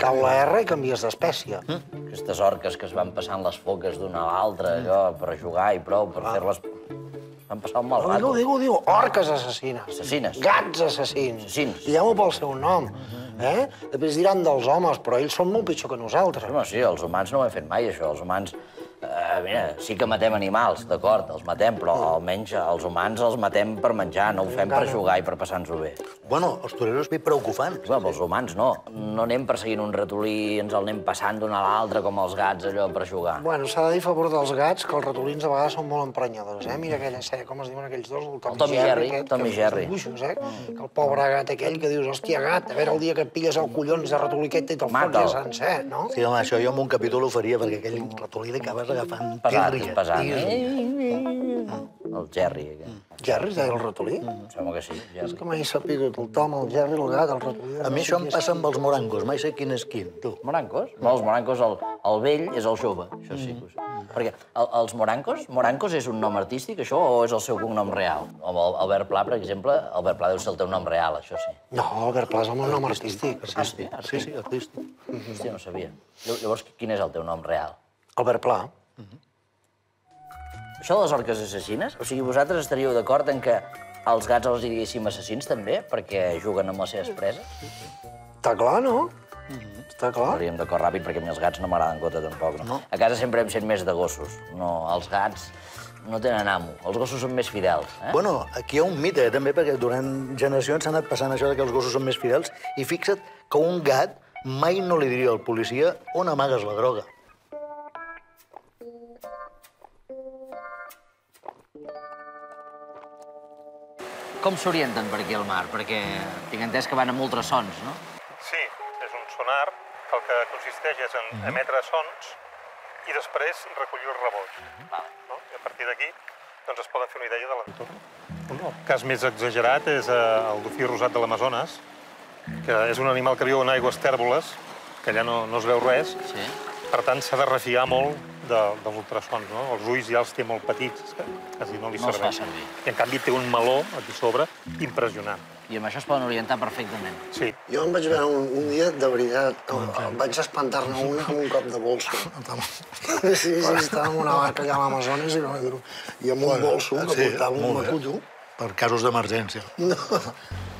[SPEAKER 2] Cau la R i canvies d'espècie.
[SPEAKER 1] Aquestes orques que es van passant les foques d'una a l'altra, allò, per jugar i prou, per fer-les... Van passar un mal rato.
[SPEAKER 2] digo, digo, orques assassines.
[SPEAKER 1] Assassines.
[SPEAKER 2] Gats assassins.
[SPEAKER 1] Assassins.
[SPEAKER 2] Diguem-ho pel seu nom. Eh? Després diran dels homes, però ells són molt pitjor que nosaltres.
[SPEAKER 1] Home, sí, els humans no ho hem fet mai, això. Els humans, eh, mira, sí que matem animals, d'acord, els matem, però almenys els humans els matem per menjar, no ho fem per jugar i per passar-nos-ho bé.
[SPEAKER 3] Bueno, els toreros bé preocupants.
[SPEAKER 1] Home, amb els humans no. No anem perseguint un ratolí i ens el anem passant d'una a l'altra com els gats, allò, per jugar.
[SPEAKER 2] Bueno, s'ha de dir a favor dels gats que els ratolins a vegades són molt emprenyadors, eh? Mira aquella sèrie, com es diuen aquells dos, el Tom,
[SPEAKER 1] El Tom i Jerry,
[SPEAKER 2] aquest,
[SPEAKER 1] Tom i
[SPEAKER 2] que
[SPEAKER 1] Jerry.
[SPEAKER 2] fa els dibuixos, eh? Que el pobre gat aquell que dius, hòstia, gat, a veure el dia que et pilles el collons de ratolí aquest i te'l fots
[SPEAKER 1] Mata'l.
[SPEAKER 2] ja sencer, no?
[SPEAKER 3] Sí, home, això jo en un capítol ho faria, perquè aquell ratolí l'acabes agafant
[SPEAKER 1] Pesat,
[SPEAKER 3] tírria.
[SPEAKER 1] és pesat.
[SPEAKER 3] tírria.
[SPEAKER 1] El Jerry, aquest.
[SPEAKER 2] Jerry es deia el ratolí?
[SPEAKER 1] Em sembla que sí,
[SPEAKER 2] És
[SPEAKER 1] Jerry.
[SPEAKER 2] que mai he sapigut el Tom, el Jerry, el gat, el ratolí...
[SPEAKER 3] A mi això em passa amb els morangos, mai sé quin és quin, tu.
[SPEAKER 1] Morancos? No, els morancos, el, el vell és el jove, això sí. que ho sé. Perquè el, els morancos, morancos és un nom artístic, això, o és el seu cognom real? El Albert Pla, per exemple, Albert Pla deu ser el teu nom real, això sí.
[SPEAKER 2] No, Albert Pla és el meu nom artístic.
[SPEAKER 3] Sí, sí, sí, artista.
[SPEAKER 1] Hòstia, no sabia. Llav- Llavors, quin és el teu nom real?
[SPEAKER 2] Albert Pla.
[SPEAKER 1] Això de les orques assassines, o sigui, vosaltres estaríeu d'acord en que els gats els diguéssim assassins, també, perquè juguen amb les seves preses?
[SPEAKER 2] Està clar, no? Està clar.
[SPEAKER 1] Hauríem de córrer ràpid, perquè a mi els gats no m'agraden gota, tampoc. No? A casa sempre hem sent més de gossos. No, els gats no tenen amo. Els gossos són més fidels. Eh?
[SPEAKER 3] Bueno, aquí hi ha un mite, eh, també, perquè durant generacions s'ha anat passant això de que els gossos són més fidels, i fixa't que un gat mai no li diria al policia on amagues la droga.
[SPEAKER 4] Com s'orienten per aquí al mar? Perquè tinc entès que van amb ultrasons, no?
[SPEAKER 5] Sí, és un sonar que el que consisteix és en emetre sons i després recollir els rebots. No? I a partir d'aquí doncs es poden fer una idea de l'entorn. Un cas més exagerat és eh, el dofí rosat de l'Amazones, que és un animal que viu en aigües tèrboles, que allà no, no es veu res,
[SPEAKER 4] Sí.
[SPEAKER 5] per tant s'ha de refiar molt de, dels ultrasons. No? Els ulls ja els té molt petits, és que quasi no li
[SPEAKER 4] No
[SPEAKER 5] serveix.
[SPEAKER 4] servir.
[SPEAKER 5] I en canvi té un meló aquí sobre impressionant.
[SPEAKER 4] I amb això es poden orientar perfectament.
[SPEAKER 5] Sí,
[SPEAKER 2] Jo em vaig veure un, un dia, de veritat, em, em vaig espantar-ne una amb un cop de bolso. Sí, sí, estava en una barca allà a l'Amazones i, no- i amb un bolso que
[SPEAKER 3] sí,
[SPEAKER 2] portava un macullo.
[SPEAKER 3] Per casos d'emergència.
[SPEAKER 2] No,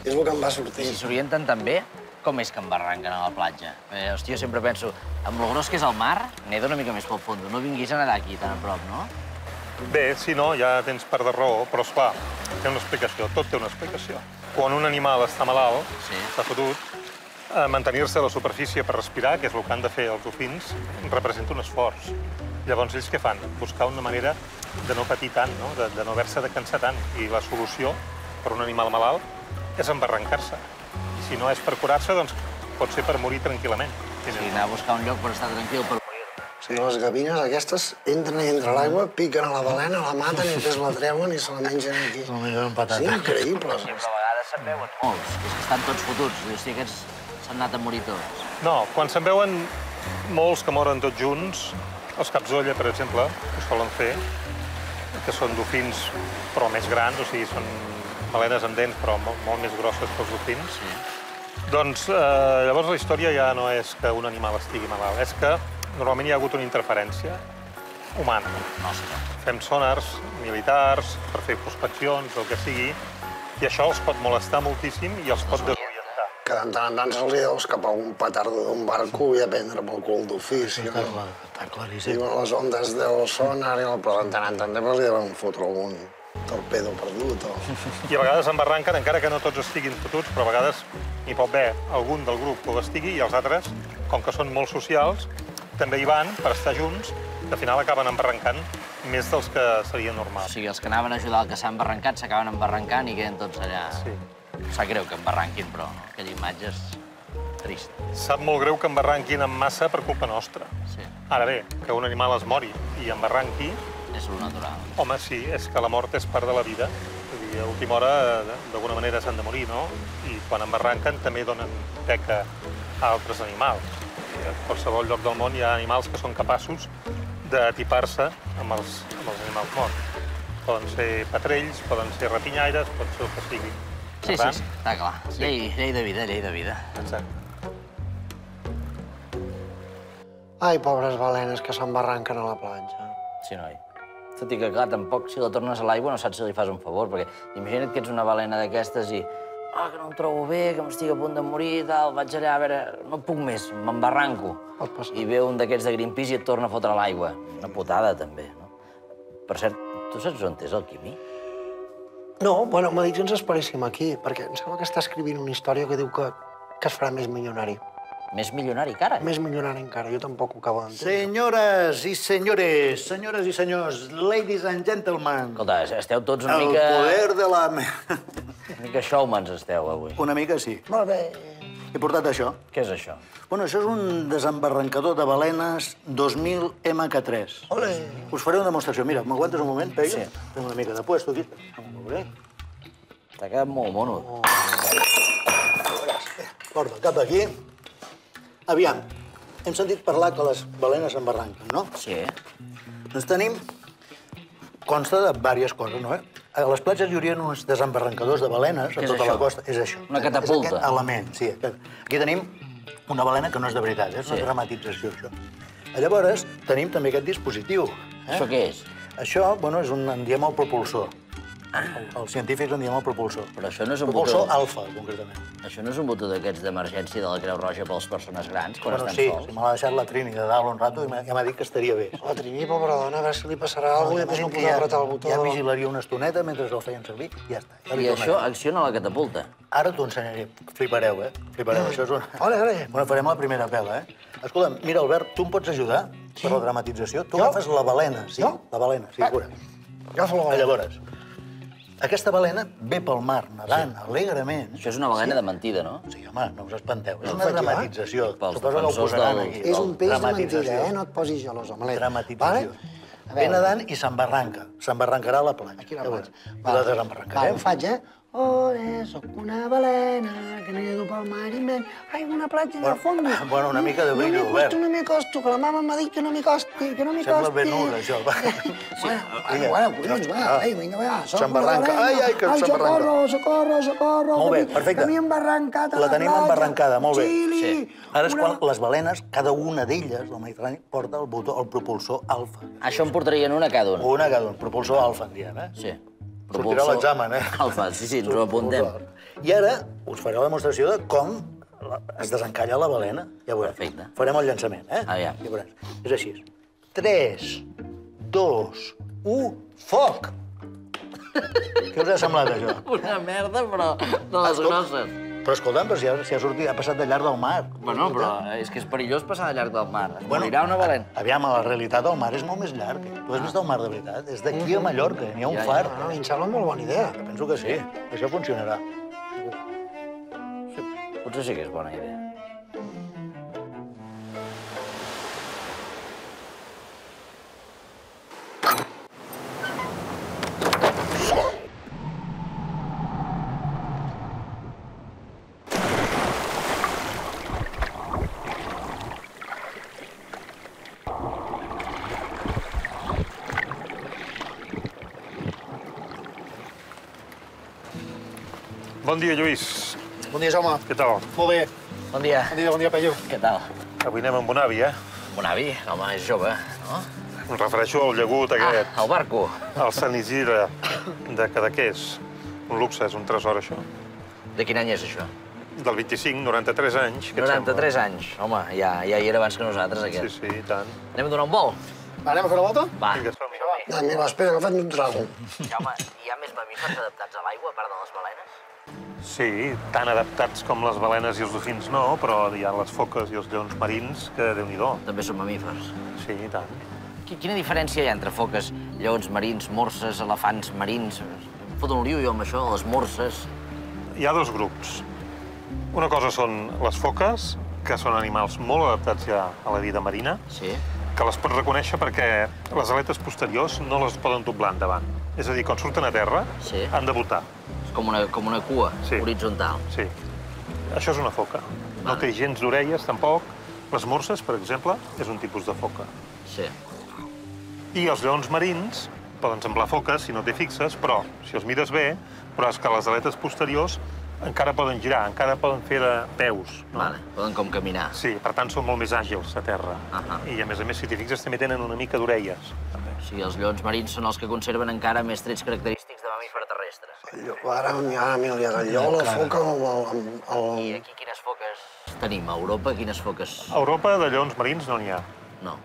[SPEAKER 2] és el que em va sortir.
[SPEAKER 4] si s'orienten també, com és que embarranquen a la platja? Eh, hosti, jo sempre penso, amb lo gros que és el mar, neda una mica més pel fons. No vinguis a nedar aquí tan a prop, no?
[SPEAKER 5] Bé, si no, ja tens part de raó, però esclar, té una explicació, tot té una explicació. Quan un animal està malalt,
[SPEAKER 4] Sí.
[SPEAKER 5] està fotut, eh, mantenir-se a la superfície per respirar, que és el que han de fer els dofins, representa un esforç. Llavors, ells què fan? Buscar una manera de no patir tant, no? de, de no haver-se de cansar tant. I la solució per un animal malalt és embarrancar-se. Si no és per curar-se, doncs pot ser per morir tranquil·lament.
[SPEAKER 4] O sigui, anar a buscar un lloc per estar tranquil, per
[SPEAKER 2] Sí, les gavines aquestes entren i entre l'aigua, piquen a la balena, la maten i després la treuen i se la mengen aquí.
[SPEAKER 3] Se la mengen amb patata.
[SPEAKER 2] Sí, increïble.
[SPEAKER 4] Però a vegades se'n veuen molts, que és que estan tots fotuts. Dius, hosti, aquests s'han anat a morir tots.
[SPEAKER 5] No, quan se'n veuen molts que moren tots junts, els capzolla, per exemple, ho solen fer, que són dofins però més grans, o sigui, són balenes amb dents però molt, molt més grosses que els dofins.
[SPEAKER 4] Sí.
[SPEAKER 5] Doncs eh, llavors la història ja no és que un animal estigui malalt, és que normalment hi ha hagut una interferència humana.
[SPEAKER 4] Nostre.
[SPEAKER 5] Fem sonars militars per fer prospeccions, el que sigui, i això els pot molestar moltíssim i els pot desorientar.
[SPEAKER 2] Que de tant en tant se'ls hi deu escapar un petardo d'un barco i a prendre pel cul d'ofici.
[SPEAKER 3] Està,
[SPEAKER 2] No?
[SPEAKER 3] clar, està
[SPEAKER 2] I
[SPEAKER 3] claríssim.
[SPEAKER 2] les ondes del sonar, i el- però de tant en tant també els deuen fotre algun torpedo perdut. O...
[SPEAKER 5] I a vegades embarranquen, encara que no tots estiguin fotuts, però a vegades hi pot haver algun del grup que ho estigui i els altres, com que són molt socials, també hi van per estar junts, que al final acaben embarrancant més dels que seria
[SPEAKER 4] O
[SPEAKER 5] normal.
[SPEAKER 4] sigui, els que anaven a ajudar el que s'ha embarrancat s'acaben embarrancant i queden tots allà...
[SPEAKER 5] Sí.
[SPEAKER 4] Em sap greu que embarranquin, però aquella imatge és trist.
[SPEAKER 5] Sap molt greu que embarranquin en massa per culpa nostra.
[SPEAKER 4] Sí,
[SPEAKER 5] Ara bé, que un animal es mori i embarranqui,
[SPEAKER 4] és lo natural.
[SPEAKER 5] home, sí, és que la mort és part de la vida. Vull dir, a última hora, eh, d'alguna manera s'han de morir, no? I quan embarranquen també donen teca a altres animals. A qualsevol lloc del món hi ha animals que són capaços d'atipar-se amb, els, amb els animals morts. Poden ser petrells, poden ser rapinyaires, pot ser el que sigui.
[SPEAKER 4] Sí, sí, sí, està clar. Llei, llei de vida, llei de vida.
[SPEAKER 5] Exacte.
[SPEAKER 2] Ai, pobres balenes que s'embarranquen a la platja.
[SPEAKER 1] Sí, noi. Tot i que, clar, tampoc si la tornes a l'aigua no saps si li fas un favor, perquè imagina't que ets una balena d'aquestes i... Ah, que no em trobo bé, que m'estic a punt de morir i tal, vaig allà, a veure, no puc més, m'embarranco. I ve un d'aquests de Greenpeace i et torna a fotre a l'aigua. Una putada, també, no? Per cert, tu saps on és el Quimi?
[SPEAKER 2] No, bueno, m'ha dit que ens esperéssim aquí, perquè em sembla que està escrivint una història que diu que, que es farà més milionari.
[SPEAKER 1] Més milionari que ara.
[SPEAKER 2] Més milionari encara, jo tampoc ho acabo d'entendre.
[SPEAKER 3] Senyores i senyores, senyores i senyors, ladies and gentlemen,
[SPEAKER 1] Escolta, esteu tots una
[SPEAKER 3] el
[SPEAKER 1] mica...
[SPEAKER 3] poder de la...
[SPEAKER 1] Una mica showmans esteu, avui.
[SPEAKER 3] Una mica sí.
[SPEAKER 2] Molt bé.
[SPEAKER 3] He portat això.
[SPEAKER 1] Què és això?
[SPEAKER 3] Bueno, això és un desembarrancador de balenes 2000 MK3.
[SPEAKER 2] Ole.
[SPEAKER 3] Us faré una demostració. Mira, m'aguantes un moment, Peyu?
[SPEAKER 1] Sí.
[SPEAKER 3] Fem una mica de puesto aquí. Molt bé.
[SPEAKER 1] T'ha quedat molt mono.
[SPEAKER 3] Porta cap aquí. Aviam, hem sentit parlar que les balenes s'embarranquen, no?
[SPEAKER 1] Sí?
[SPEAKER 3] Doncs tenim... Consta de diverses coses, no? Eh? A les platges hi haurien uns desembarrancadors de balenes a tota
[SPEAKER 1] això?
[SPEAKER 3] la costa. És això.
[SPEAKER 1] Una catapulta.
[SPEAKER 3] És aquest element, sí. Aquí tenim una balena que no és de veritat, eh? és una
[SPEAKER 1] Sí.
[SPEAKER 3] dramatització, això. Llavors, tenim també aquest dispositiu. Eh?
[SPEAKER 1] Això què és?
[SPEAKER 3] Això, bueno, és un, en diem el propulsor. El, els científics en diem el propulsor.
[SPEAKER 1] Però això no és un
[SPEAKER 3] Propulsor
[SPEAKER 1] botó...
[SPEAKER 3] alfa, concretament.
[SPEAKER 1] Això no és un botó d'aquests d'emergència de la Creu Roja per les persones grans, quan
[SPEAKER 3] Bueno,
[SPEAKER 1] estan
[SPEAKER 3] sí,
[SPEAKER 1] sols?
[SPEAKER 3] si me l'ha deixat la Trini de dalt un rato i m'ha- ja m'ha dit que estaria bé.
[SPEAKER 2] La Trini, pobra dona, a veure si li passarà alguna cosa i després no podrà
[SPEAKER 3] ja,
[SPEAKER 2] apretar el botó.
[SPEAKER 3] ja vigilaria una estoneta mentre el feien servir i ja està. Ja
[SPEAKER 1] I això acciona la catapulta.
[SPEAKER 3] Ara t'ho ensenyaré. Flipareu, eh? Flipareu. Això és una...
[SPEAKER 2] Ole, ole.
[SPEAKER 3] Bueno, farem la primera pela, eh? Escolta, mira, Albert, tu em pots ajudar per la dramatització? Tu
[SPEAKER 2] Jo?
[SPEAKER 3] agafes la balena, sí?
[SPEAKER 2] Jo?
[SPEAKER 3] La balena, sí, cura.
[SPEAKER 2] Agafa la
[SPEAKER 3] Ah,
[SPEAKER 2] balena.
[SPEAKER 3] Llavors, aquesta balena ve pel mar, nedant alegrement.
[SPEAKER 1] Això és una balena de mentida, no?
[SPEAKER 3] Sí, home, no us espanteu. És una
[SPEAKER 2] eh?
[SPEAKER 3] dramatització.
[SPEAKER 1] Pels
[SPEAKER 3] Suposo que ho posaran
[SPEAKER 1] del-
[SPEAKER 3] aquí.
[SPEAKER 2] És un peix de mentida, eh? No et posis gelós, homelet.
[SPEAKER 3] Dramatització.
[SPEAKER 2] Vale?
[SPEAKER 3] Ve nedant i s'embarranca. S'embarrancarà a la platja.
[SPEAKER 2] Aquí la
[SPEAKER 3] Ja
[SPEAKER 2] vaig.
[SPEAKER 3] veuràs. Nosaltres embarrancarem.
[SPEAKER 2] Va, ho faig, eh? Ole, sóc una balena que nedo pel mar immens. Ai, una platja de fondo.
[SPEAKER 3] bueno, una mica de brillo,
[SPEAKER 2] No costo, no m'hi costo, que la mama m'ha dit que no m'hi costi, que no m'hi
[SPEAKER 3] Sembla
[SPEAKER 2] costi.
[SPEAKER 3] ben nul, això, va.
[SPEAKER 2] Bueno,
[SPEAKER 3] Vinga.
[SPEAKER 2] bueno, bueno, collons, va,
[SPEAKER 3] Ah.
[SPEAKER 2] ai, vinga, va, sóc una balena.
[SPEAKER 3] Ai, ai, que
[SPEAKER 2] ai,
[SPEAKER 3] s'embarranca.
[SPEAKER 2] socorro, socorro, socorro.
[SPEAKER 3] Molt bé, perfecte.
[SPEAKER 2] Que m'hi embarrancat a
[SPEAKER 3] La
[SPEAKER 2] la
[SPEAKER 3] tenim
[SPEAKER 2] platja.
[SPEAKER 3] embarrancada, molt bé.
[SPEAKER 1] Sí.
[SPEAKER 3] Ara és
[SPEAKER 2] una-
[SPEAKER 3] quan les balenes, cada una d'elles, del Mediterrani, porta el botó, el propulsor alfa.
[SPEAKER 1] Això en portarien una cada un.
[SPEAKER 3] Una cada un, propulsor alfa, en diem, eh?
[SPEAKER 1] Sí.
[SPEAKER 3] Sortirà l'examen, eh?
[SPEAKER 1] Alfa, sí, sí, ens ho apuntem.
[SPEAKER 3] I ara us faré la demostració de com es desencalla la balena. Ja veuràs.
[SPEAKER 1] Perfecte.
[SPEAKER 3] Farem el llançament, eh?
[SPEAKER 1] Aviam.
[SPEAKER 3] Ja veuràs. És així. 3, 2, 1, foc! Què us ha semblat, això?
[SPEAKER 1] Una merda, però de les grosses.
[SPEAKER 3] Però escolta'm, però si ha, si ha sortit, ha passat de llarg del mar.
[SPEAKER 1] Bueno, però és que és perillós passar de llarg del mar. Es
[SPEAKER 3] Bueno,
[SPEAKER 1] morirà una balena.
[SPEAKER 3] Aviam, a la realitat el mar és molt més llarg. Tu has vist el mar de veritat? És d'aquí a Mallorca, n'hi ha un
[SPEAKER 1] Ja, ja.
[SPEAKER 3] far.
[SPEAKER 2] Bueno, a mi em sembla molt bona idea.
[SPEAKER 3] Penso que sí. Això funcionarà.
[SPEAKER 1] Potser sí que és bona idea.
[SPEAKER 5] Bon dia, Lluís.
[SPEAKER 2] Bon dia, Jaume.
[SPEAKER 5] Què tal?
[SPEAKER 2] Molt bé.
[SPEAKER 1] Bon dia.
[SPEAKER 2] Bon dia, bon dia, Pello.
[SPEAKER 1] Què tal?
[SPEAKER 5] Avui anem amb un avi, eh?
[SPEAKER 1] Bon avi, home, és jove, no?
[SPEAKER 5] Em refereixo al llagut aquest,
[SPEAKER 1] Ah, el barco.
[SPEAKER 5] el Sant Isidre de Cadaqués. Un luxe, és un tresor, això.
[SPEAKER 1] De quin any és això?
[SPEAKER 5] Del 25, 93 anys, què et
[SPEAKER 1] 93 anys. Home, ja, ja hi era abans que nosaltres, aquest.
[SPEAKER 5] Sí, sí, i tant.
[SPEAKER 1] Anem a donar un vol?
[SPEAKER 2] Va, anem a fer la volta?
[SPEAKER 1] Va.
[SPEAKER 5] Vinga, som-hi.
[SPEAKER 2] Ah, mira, espera, que faig un trago.
[SPEAKER 1] Jaume, hi ha més mamífers adaptats a l'aigua, a part de les balenes?
[SPEAKER 5] Sí, tan adaptats com les balenes i els dofins no, però hi ha les foques i els lleons marins que, déu nhi
[SPEAKER 1] També són mamífers.
[SPEAKER 5] Sí, i tant.
[SPEAKER 1] Qui- Quina diferència hi ha entre foques, lleons marins, morses, elefants marins? Em Fot un lío jo amb això, les morses...
[SPEAKER 5] Hi ha dos grups. Una cosa són les foques, que són animals molt adaptats ja a la vida marina,
[SPEAKER 1] Sí.
[SPEAKER 5] que les pots reconèixer perquè les aletes posteriors no les poden doblar endavant. És a dir, quan surten a terra,
[SPEAKER 1] Sí.
[SPEAKER 5] han de botar.
[SPEAKER 1] És com una, com una cua
[SPEAKER 5] Sí.
[SPEAKER 1] horitzontal.
[SPEAKER 5] Sí. Això és una foca. No
[SPEAKER 1] Vale.
[SPEAKER 5] té gens d'orelles, tampoc. Les morses, per exemple, és un tipus de foca.
[SPEAKER 1] Sí.
[SPEAKER 5] I els lleons marins poden semblar foques si no té fixes, però si els mires bé, veuràs que les aletes posteriors encara poden girar, encara poden fer de peus. No?
[SPEAKER 1] Vale, poden com caminar.
[SPEAKER 5] Sí, per tant són molt més àgils a terra.
[SPEAKER 1] Ahà.
[SPEAKER 5] I a més a més, si t'hi fixes, també tenen una mica d'orelles.
[SPEAKER 1] O sigui, els lleons marins són els que conserven encara més trets característics mamífer terrestre.
[SPEAKER 2] Ara, ara liat el lleó, la foca, el... el, el,
[SPEAKER 1] I aquí quines foques tenim? A Europa quines foques?
[SPEAKER 5] A Europa de lleons marins no n'hi ha.
[SPEAKER 1] No.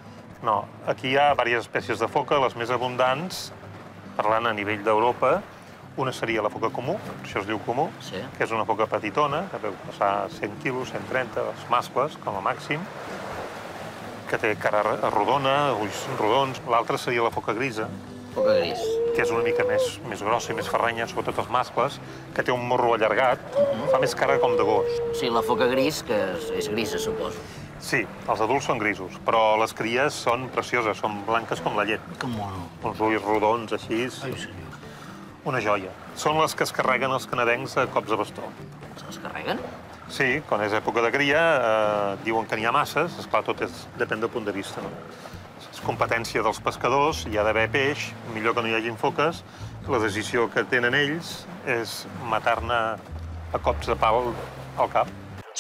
[SPEAKER 5] No, aquí hi ha diverses espècies de foca, les més abundants, parlant a nivell d'Europa, una seria la foca comú, això es diu comú,
[SPEAKER 1] Sí.
[SPEAKER 5] que és una foca petitona, que deu passar 100 quilos, 130, els mascles, com a màxim, que té cara rodona, ulls rodons. L'altra seria la foca grisa,
[SPEAKER 1] Foca gris.
[SPEAKER 5] Que és una mica més, més grossa i més ferranya, sobretot els mascles, que té un morro allargat, fa més cara com de gos.
[SPEAKER 1] Sigui, la foca gris, que és, és grisa, suposo.
[SPEAKER 5] Sí, els adults són grisos, però les cries són precioses, són blanques com la llet.
[SPEAKER 3] Que mono.
[SPEAKER 5] Uns ulls rodons, així,
[SPEAKER 3] Ai, senyor.
[SPEAKER 5] una joia. Són les que es carreguen els canadencs a cops de bastó.
[SPEAKER 1] Se'ls carreguen?
[SPEAKER 5] Sí, quan és època de cria, eh, diuen que n'hi ha masses, esclar, tot és, depèn del punt de vista. No? És competència dels pescadors, hi ha d'haver peix, millor que no hi hagin foques. La decisió que tenen ells és matar-ne a cops de pal al cap.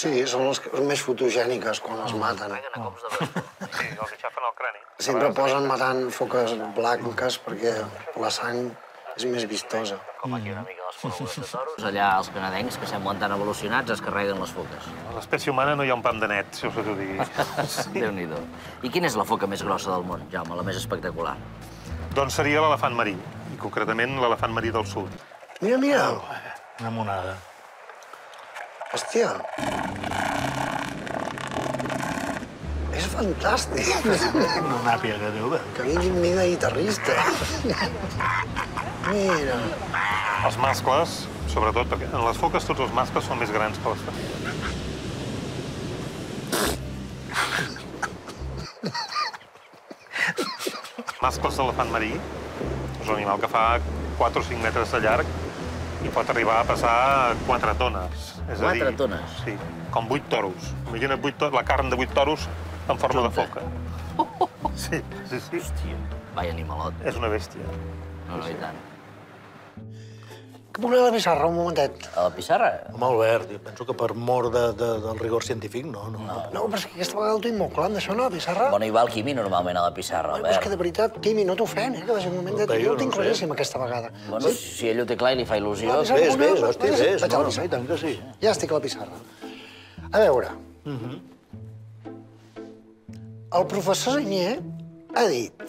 [SPEAKER 2] Sí, són les més fotogèniques quan les maten.
[SPEAKER 1] Carreguen a cops de bastó.
[SPEAKER 5] Sí, els aixafen el crani.
[SPEAKER 2] Sempre posen matant foques blanques perquè la sang És més vistosa.
[SPEAKER 1] Com aquí una mica les de toros. Allà els canadencs, que semblen tan evolucionats, es carreguen les foques.
[SPEAKER 5] A l'espècie humana no hi ha un pam de net, si us ho digui.
[SPEAKER 1] Déu-n'hi-do. I quina és la foca més grossa del món, Jaume, la més espectacular?
[SPEAKER 5] doncs seria l'elefant marí, i concretament l'elefant marí del sud.
[SPEAKER 2] Mira, mira.
[SPEAKER 3] Una monada.
[SPEAKER 2] Hòstia. És fantàstic.
[SPEAKER 3] Una nàpia que diu.
[SPEAKER 2] Que vingui amb mi de guitarrista. Mira.
[SPEAKER 5] Els mascles, sobretot, perquè en les foques tots els mascles són més grans que les femelles. Mascles d'elefant marí és un animal que fa 4 o 5 metres de llarg i pot arribar a pesar 4 tones. És a dir,
[SPEAKER 1] tones?
[SPEAKER 5] Sí, com 8 toros. Imagina't 8 toros, la carn de 8 toros en forma de
[SPEAKER 1] Junta.
[SPEAKER 5] foca. Sí, sí, sí.
[SPEAKER 1] Hòstia, vai animalot.
[SPEAKER 5] És una bèstia.
[SPEAKER 1] No, no, i tant.
[SPEAKER 2] Que poner la pissarra un momentet.
[SPEAKER 1] A la pissarra?
[SPEAKER 3] Home, Albert, jo penso que per mort de, de, del rigor científic, no, no. no.
[SPEAKER 2] No, però és que aquesta vegada ho tinc molt clar, d'això, no, la pissarra?
[SPEAKER 1] Bueno, hi va el Quimi normalment a la pissarra,
[SPEAKER 2] Ai, però és que
[SPEAKER 1] Albert.
[SPEAKER 2] de veritat, Quimi, no t'ofèn, eh, que vagi un momentet.
[SPEAKER 3] Però
[SPEAKER 2] Jo
[SPEAKER 3] jo
[SPEAKER 2] ho tinc
[SPEAKER 3] no sé.
[SPEAKER 2] claríssim aquesta vegada.
[SPEAKER 1] Bueno, si ell ho té clar i li fa il·lusió...
[SPEAKER 2] La pissarra-
[SPEAKER 3] Ves, ves,
[SPEAKER 2] Vaig
[SPEAKER 3] hosti,
[SPEAKER 2] a-
[SPEAKER 3] ves.
[SPEAKER 2] vaig a
[SPEAKER 3] No,
[SPEAKER 2] la
[SPEAKER 3] tant que sí.
[SPEAKER 2] Ja estic a la pissarra. A veure. El professor Senyer ha dit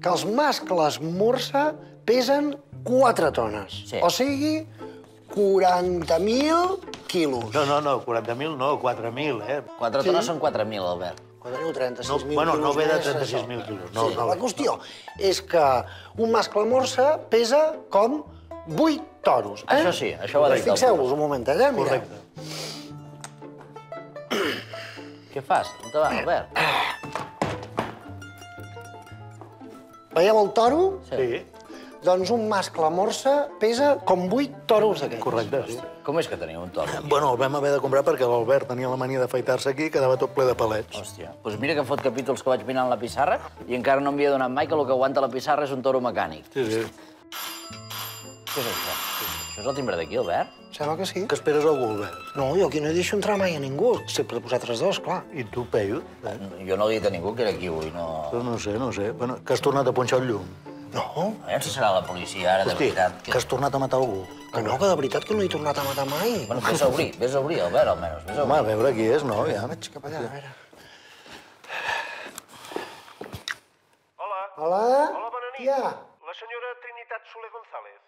[SPEAKER 2] que els mascles morsa pesen 4 tones.
[SPEAKER 1] Sí.
[SPEAKER 2] O sigui, 40.000 quilos.
[SPEAKER 3] No, no, no, 40.000 no, 4.000, eh?
[SPEAKER 1] Quatre tones són 4.000, Albert.
[SPEAKER 2] 4.036.000
[SPEAKER 3] No, bueno, no ve de
[SPEAKER 2] més,
[SPEAKER 3] 36.000
[SPEAKER 2] això.
[SPEAKER 3] quilos, no,
[SPEAKER 2] sí,
[SPEAKER 3] no.
[SPEAKER 2] la qüestió és que un mascle morsa pesa com 8 toros. Eh?
[SPEAKER 1] Això sí, això ho ha dit
[SPEAKER 2] Fixeu-vos un momentet, eh? Mireu.
[SPEAKER 3] Correcte.
[SPEAKER 1] Què fas? On te va, Albert?
[SPEAKER 2] Veieu el toro?
[SPEAKER 3] Sí,
[SPEAKER 2] Doncs un mascle morsa pesa com 8 toros d'aquests.
[SPEAKER 3] correcte, sí.
[SPEAKER 1] Com és que teniu un toro? aquí?
[SPEAKER 3] Bueno, el vam haver de comprar perquè l'Albert tenia la mania d'afaitar-se aquí i quedava tot ple de palets.
[SPEAKER 1] Hòstia, doncs mira que fot capítols que vaig mirant la pissarra i encara no m'havia donat mai que el que aguanta la pissarra és un toro mecànic.
[SPEAKER 3] Sí, sí.
[SPEAKER 1] Què és això? Això és el timbre d'aquí, Albert?
[SPEAKER 2] Sembla que sí.
[SPEAKER 3] Que esperes algú, Albert?
[SPEAKER 2] No, jo aquí no hi deixo entrar mai a ningú, excepte vosaltres dos, clar.
[SPEAKER 3] I tu, Peyu? Eh?
[SPEAKER 1] Jo no he dit a ningú que era kiwi, no...
[SPEAKER 3] Però no sé, no sé. Bueno, que has tornat a punxar el llum.
[SPEAKER 2] No,
[SPEAKER 1] Aviam si serà la policia ara, de
[SPEAKER 3] Hosti,
[SPEAKER 1] veritat.
[SPEAKER 3] que has tornat a matar algú.
[SPEAKER 2] que no, que de veritat que no he tornat a matar mai.
[SPEAKER 1] Bueno, vés a obrir, vés a obrir, Albert, almenys. Vés a
[SPEAKER 3] Home, a
[SPEAKER 1] obrir.
[SPEAKER 3] veure qui és, no? Ja.
[SPEAKER 2] Vaig cap allà, a veure.
[SPEAKER 7] Hola.
[SPEAKER 2] Hola?
[SPEAKER 7] Hola, bona nit.
[SPEAKER 2] Tia,
[SPEAKER 7] La senyora Trinitat Soler González.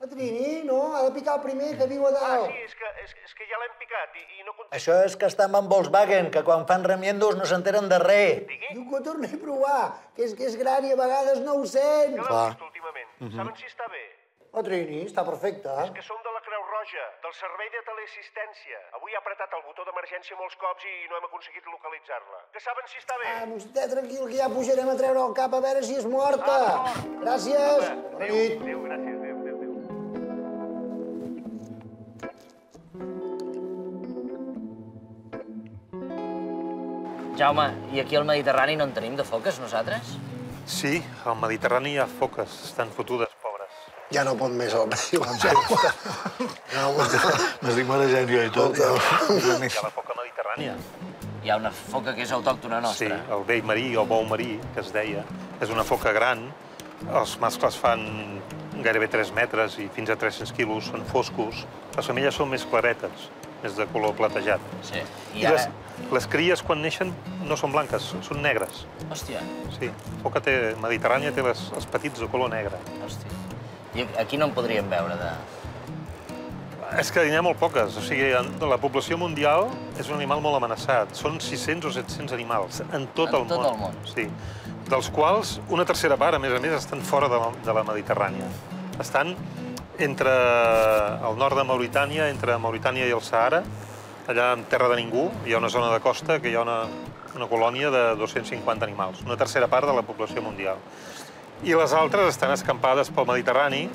[SPEAKER 2] La Trini, no? Ha de picar el primer que viu a
[SPEAKER 7] Ah,
[SPEAKER 2] dalt.
[SPEAKER 7] sí, és que, és, és que ja l'hem picat i, i no contesta.
[SPEAKER 3] Això és que estan amb Volkswagen, que quan fan remiendos no s'enteren de res.
[SPEAKER 2] Diu que ho torni a provar, que és que és gran i a vegades no ho sent.
[SPEAKER 7] Què l'heu vist últimament? Saben si està bé?
[SPEAKER 2] La Trini, està perfecta.
[SPEAKER 7] Que som de la Creu Roja, del Servei de Teleassistència. Avui ha apretat el botó d'emergència molts cops i no hem aconseguit localitzar-la. Que saben si està bé?
[SPEAKER 2] Ah, vostè tranquil, que ja pujarem a treure el cap a veure si és morta. Gràcies. Bona nit.
[SPEAKER 7] Adéu, gràcies,
[SPEAKER 1] Jaume, i aquí al Mediterrani no en tenim de foques, nosaltres?
[SPEAKER 5] Sí, al Mediterrani hi ha foques, estan fotudes, pobres.
[SPEAKER 2] Ja no pot més pot
[SPEAKER 3] M'estic marejant jo i tot.
[SPEAKER 5] Hi ha la foca mediterrània.
[SPEAKER 1] Hi ha una foca que és autòctona
[SPEAKER 5] Sí,
[SPEAKER 1] nostra.
[SPEAKER 5] el vell marí o bou marí, que es deia, és una foca gran. Els mascles fan gairebé 3 metres i fins a 300 quilos, són foscos. Les femelles són més claretes, més de color platejat.
[SPEAKER 1] Sí.
[SPEAKER 5] I,
[SPEAKER 1] I ara...
[SPEAKER 5] les, les cries, quan neixen, no són blanques, són negres.
[SPEAKER 1] Hòstia,
[SPEAKER 5] Sí, foca té, mediterrània té les, els petits de color negre.
[SPEAKER 1] hòstia. I aquí no en podríem veure de...
[SPEAKER 5] És que n'hi ha molt poques, o sigui, la població mundial és un animal molt amenaçat. Són 600 o 700 animals en tot,
[SPEAKER 1] En
[SPEAKER 5] el,
[SPEAKER 1] tot
[SPEAKER 5] món.
[SPEAKER 1] el món.
[SPEAKER 5] Sí. Dels quals una tercera part, a més a més, estan fora de la, de la Mediterrània. Estan entre el nord de Mauritània, entre Mauritània i el Sahara, allà en terra de ningú, hi ha una zona de costa que hi ha una, una colònia de 250 animals, una tercera part de la població mundial. I les altres estan escampades pel Mediterrani,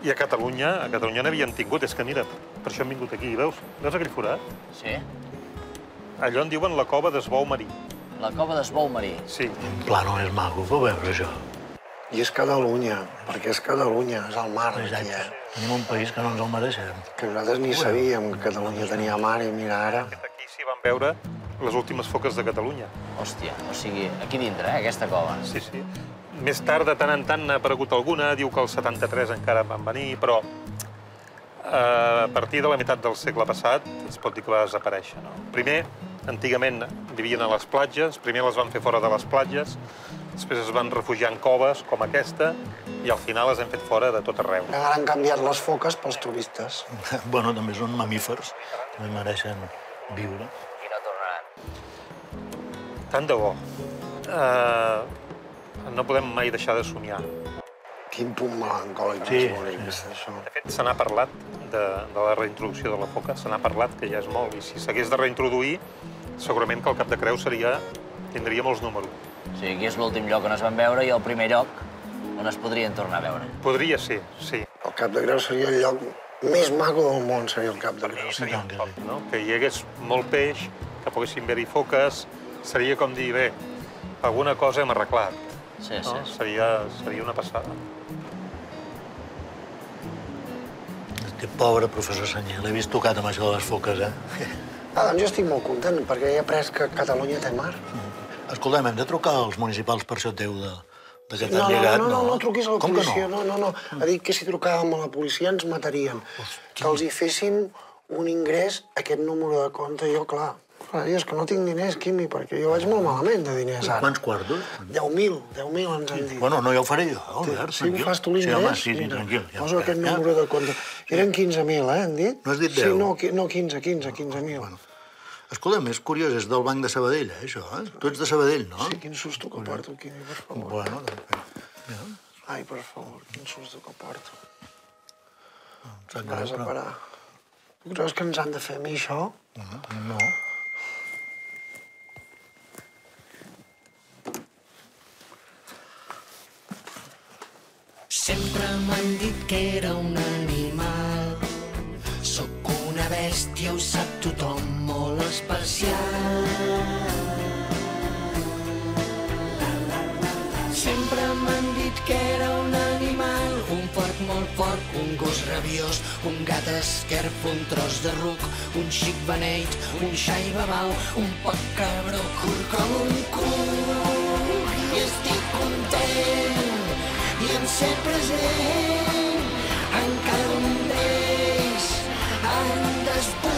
[SPEAKER 5] i a Catalunya, a Catalunya n'havien tingut, és que mira, per això hem vingut aquí, veus? Veus aquell forat?
[SPEAKER 1] Sí?
[SPEAKER 5] Allò en diuen la cova d'esbou marí.
[SPEAKER 1] La cova d'Esbou Marí.
[SPEAKER 5] Sí,
[SPEAKER 3] Clar, no és maco, però veure això.
[SPEAKER 2] I és Catalunya, perquè és Catalunya, és el mar, aquí,
[SPEAKER 3] Exacte.
[SPEAKER 2] eh?
[SPEAKER 3] Tenim un país que no ens el mereixem.
[SPEAKER 2] Que nosaltres ni sabíem que Catalunya tenia mar i mira ara.
[SPEAKER 5] aquí s'hi van veure les últimes foques de Catalunya.
[SPEAKER 1] Hòstia, o sigui, aquí dintre, eh, aquesta cova.
[SPEAKER 5] Sí, sí. Més tard, de tant en tant, n'ha aparegut alguna, diu que el 73 encara van venir, però eh, a partir de la meitat del segle passat es pot dir que va desaparèixer. No? Primer, antigament vivien a les platges, primer les van fer fora de les platges, després es van refugiar en coves com aquesta i al final les hem fet fora de tot arreu.
[SPEAKER 2] Ara han canviat les foques pels turistes.
[SPEAKER 3] Bueno, també són mamífers, també mereixen viure.
[SPEAKER 4] I no tornaran.
[SPEAKER 5] Tant de bo. Eh, no podem mai deixar de somiar.
[SPEAKER 2] Quin punt melancòlic
[SPEAKER 3] Sí,
[SPEAKER 2] més bonic, és això.
[SPEAKER 5] De fet, se n'ha parlat de, de la reintroducció de la foca, se n'ha parlat que ja és molt, i si s'hagués de reintroduir, segurament que el Cap de Creu seria, tindria molts números.
[SPEAKER 4] O sigui, aquí és l'últim lloc on es van veure i el primer lloc on es podrien tornar a veure.
[SPEAKER 5] Podria ser, sí.
[SPEAKER 2] El Cap de Creu seria el lloc més maco del món, seria el Cap de Creu.
[SPEAKER 5] Seria un top, no? Que hi hagués molt peix, que poguessin haver-hi foques, seria com dir, bé, alguna cosa hem arreglat.
[SPEAKER 4] Sí,
[SPEAKER 5] No?
[SPEAKER 4] sí.
[SPEAKER 5] Seria, seria una passada.
[SPEAKER 3] Este pobre professor Senyer, l'he vist tocat amb això de les foques, eh?
[SPEAKER 2] Ah, doncs jo estic molt content, perquè he après que Catalunya té mar.
[SPEAKER 3] Escolta'm, hem de trucar als municipals per això teu de, de que
[SPEAKER 2] No,
[SPEAKER 3] t'han
[SPEAKER 2] no,
[SPEAKER 3] lligat,
[SPEAKER 2] no, no, no, truquis a la
[SPEAKER 3] Com
[SPEAKER 2] policia,
[SPEAKER 3] no?
[SPEAKER 2] no, no, no. Ha dit que si trucàvem a la policia ens matarien. Que els hi fessin un ingrés a aquest número de compte, jo, clar. Clar, és que no tinc diners, Quimi, perquè jo vaig molt malament de diners ara.
[SPEAKER 3] Quants quartos?
[SPEAKER 2] 10.000, 10.000 ens han dit.
[SPEAKER 3] Bueno, no, ja ho faré jo, Albert,
[SPEAKER 2] Si ho fas tu
[SPEAKER 3] Sí, home,
[SPEAKER 2] l'ingrés,
[SPEAKER 3] sí, sí,
[SPEAKER 2] mira,
[SPEAKER 3] tranquil. Ja,
[SPEAKER 2] poso aquest número de compte. Eren 15.000, eh, han dit?
[SPEAKER 3] No has dit
[SPEAKER 2] Sí,
[SPEAKER 3] 10?
[SPEAKER 2] no, qui- no 15, 15, 15.000.
[SPEAKER 3] Bueno. Escolta'm, és curiós, és del Banc de Sabadell, eh, això, eh? Tu ets de Sabadell, no?
[SPEAKER 2] Sí, quin susto que porto, Quimi, per favor.
[SPEAKER 3] Bueno, doncs, ja,
[SPEAKER 2] Ai, per favor, quin susto que porto.
[SPEAKER 3] em sap greu,
[SPEAKER 2] Vas a
[SPEAKER 3] però...
[SPEAKER 2] parar. Tu creus que ens han de fer a mi això?
[SPEAKER 3] No.
[SPEAKER 8] Sempre m'han dit que era un animal. Sóc una bèstia, ho sap tothom, molt especial. Sempre m'han dit que era un animal, un porc molt porc, un gos rabiós, un gat esquerp, un tros de ruc, un xic beneit, un xai babau, un poc cabró, curt com un cul. I estic content, i em sé present, encara un d'ells han después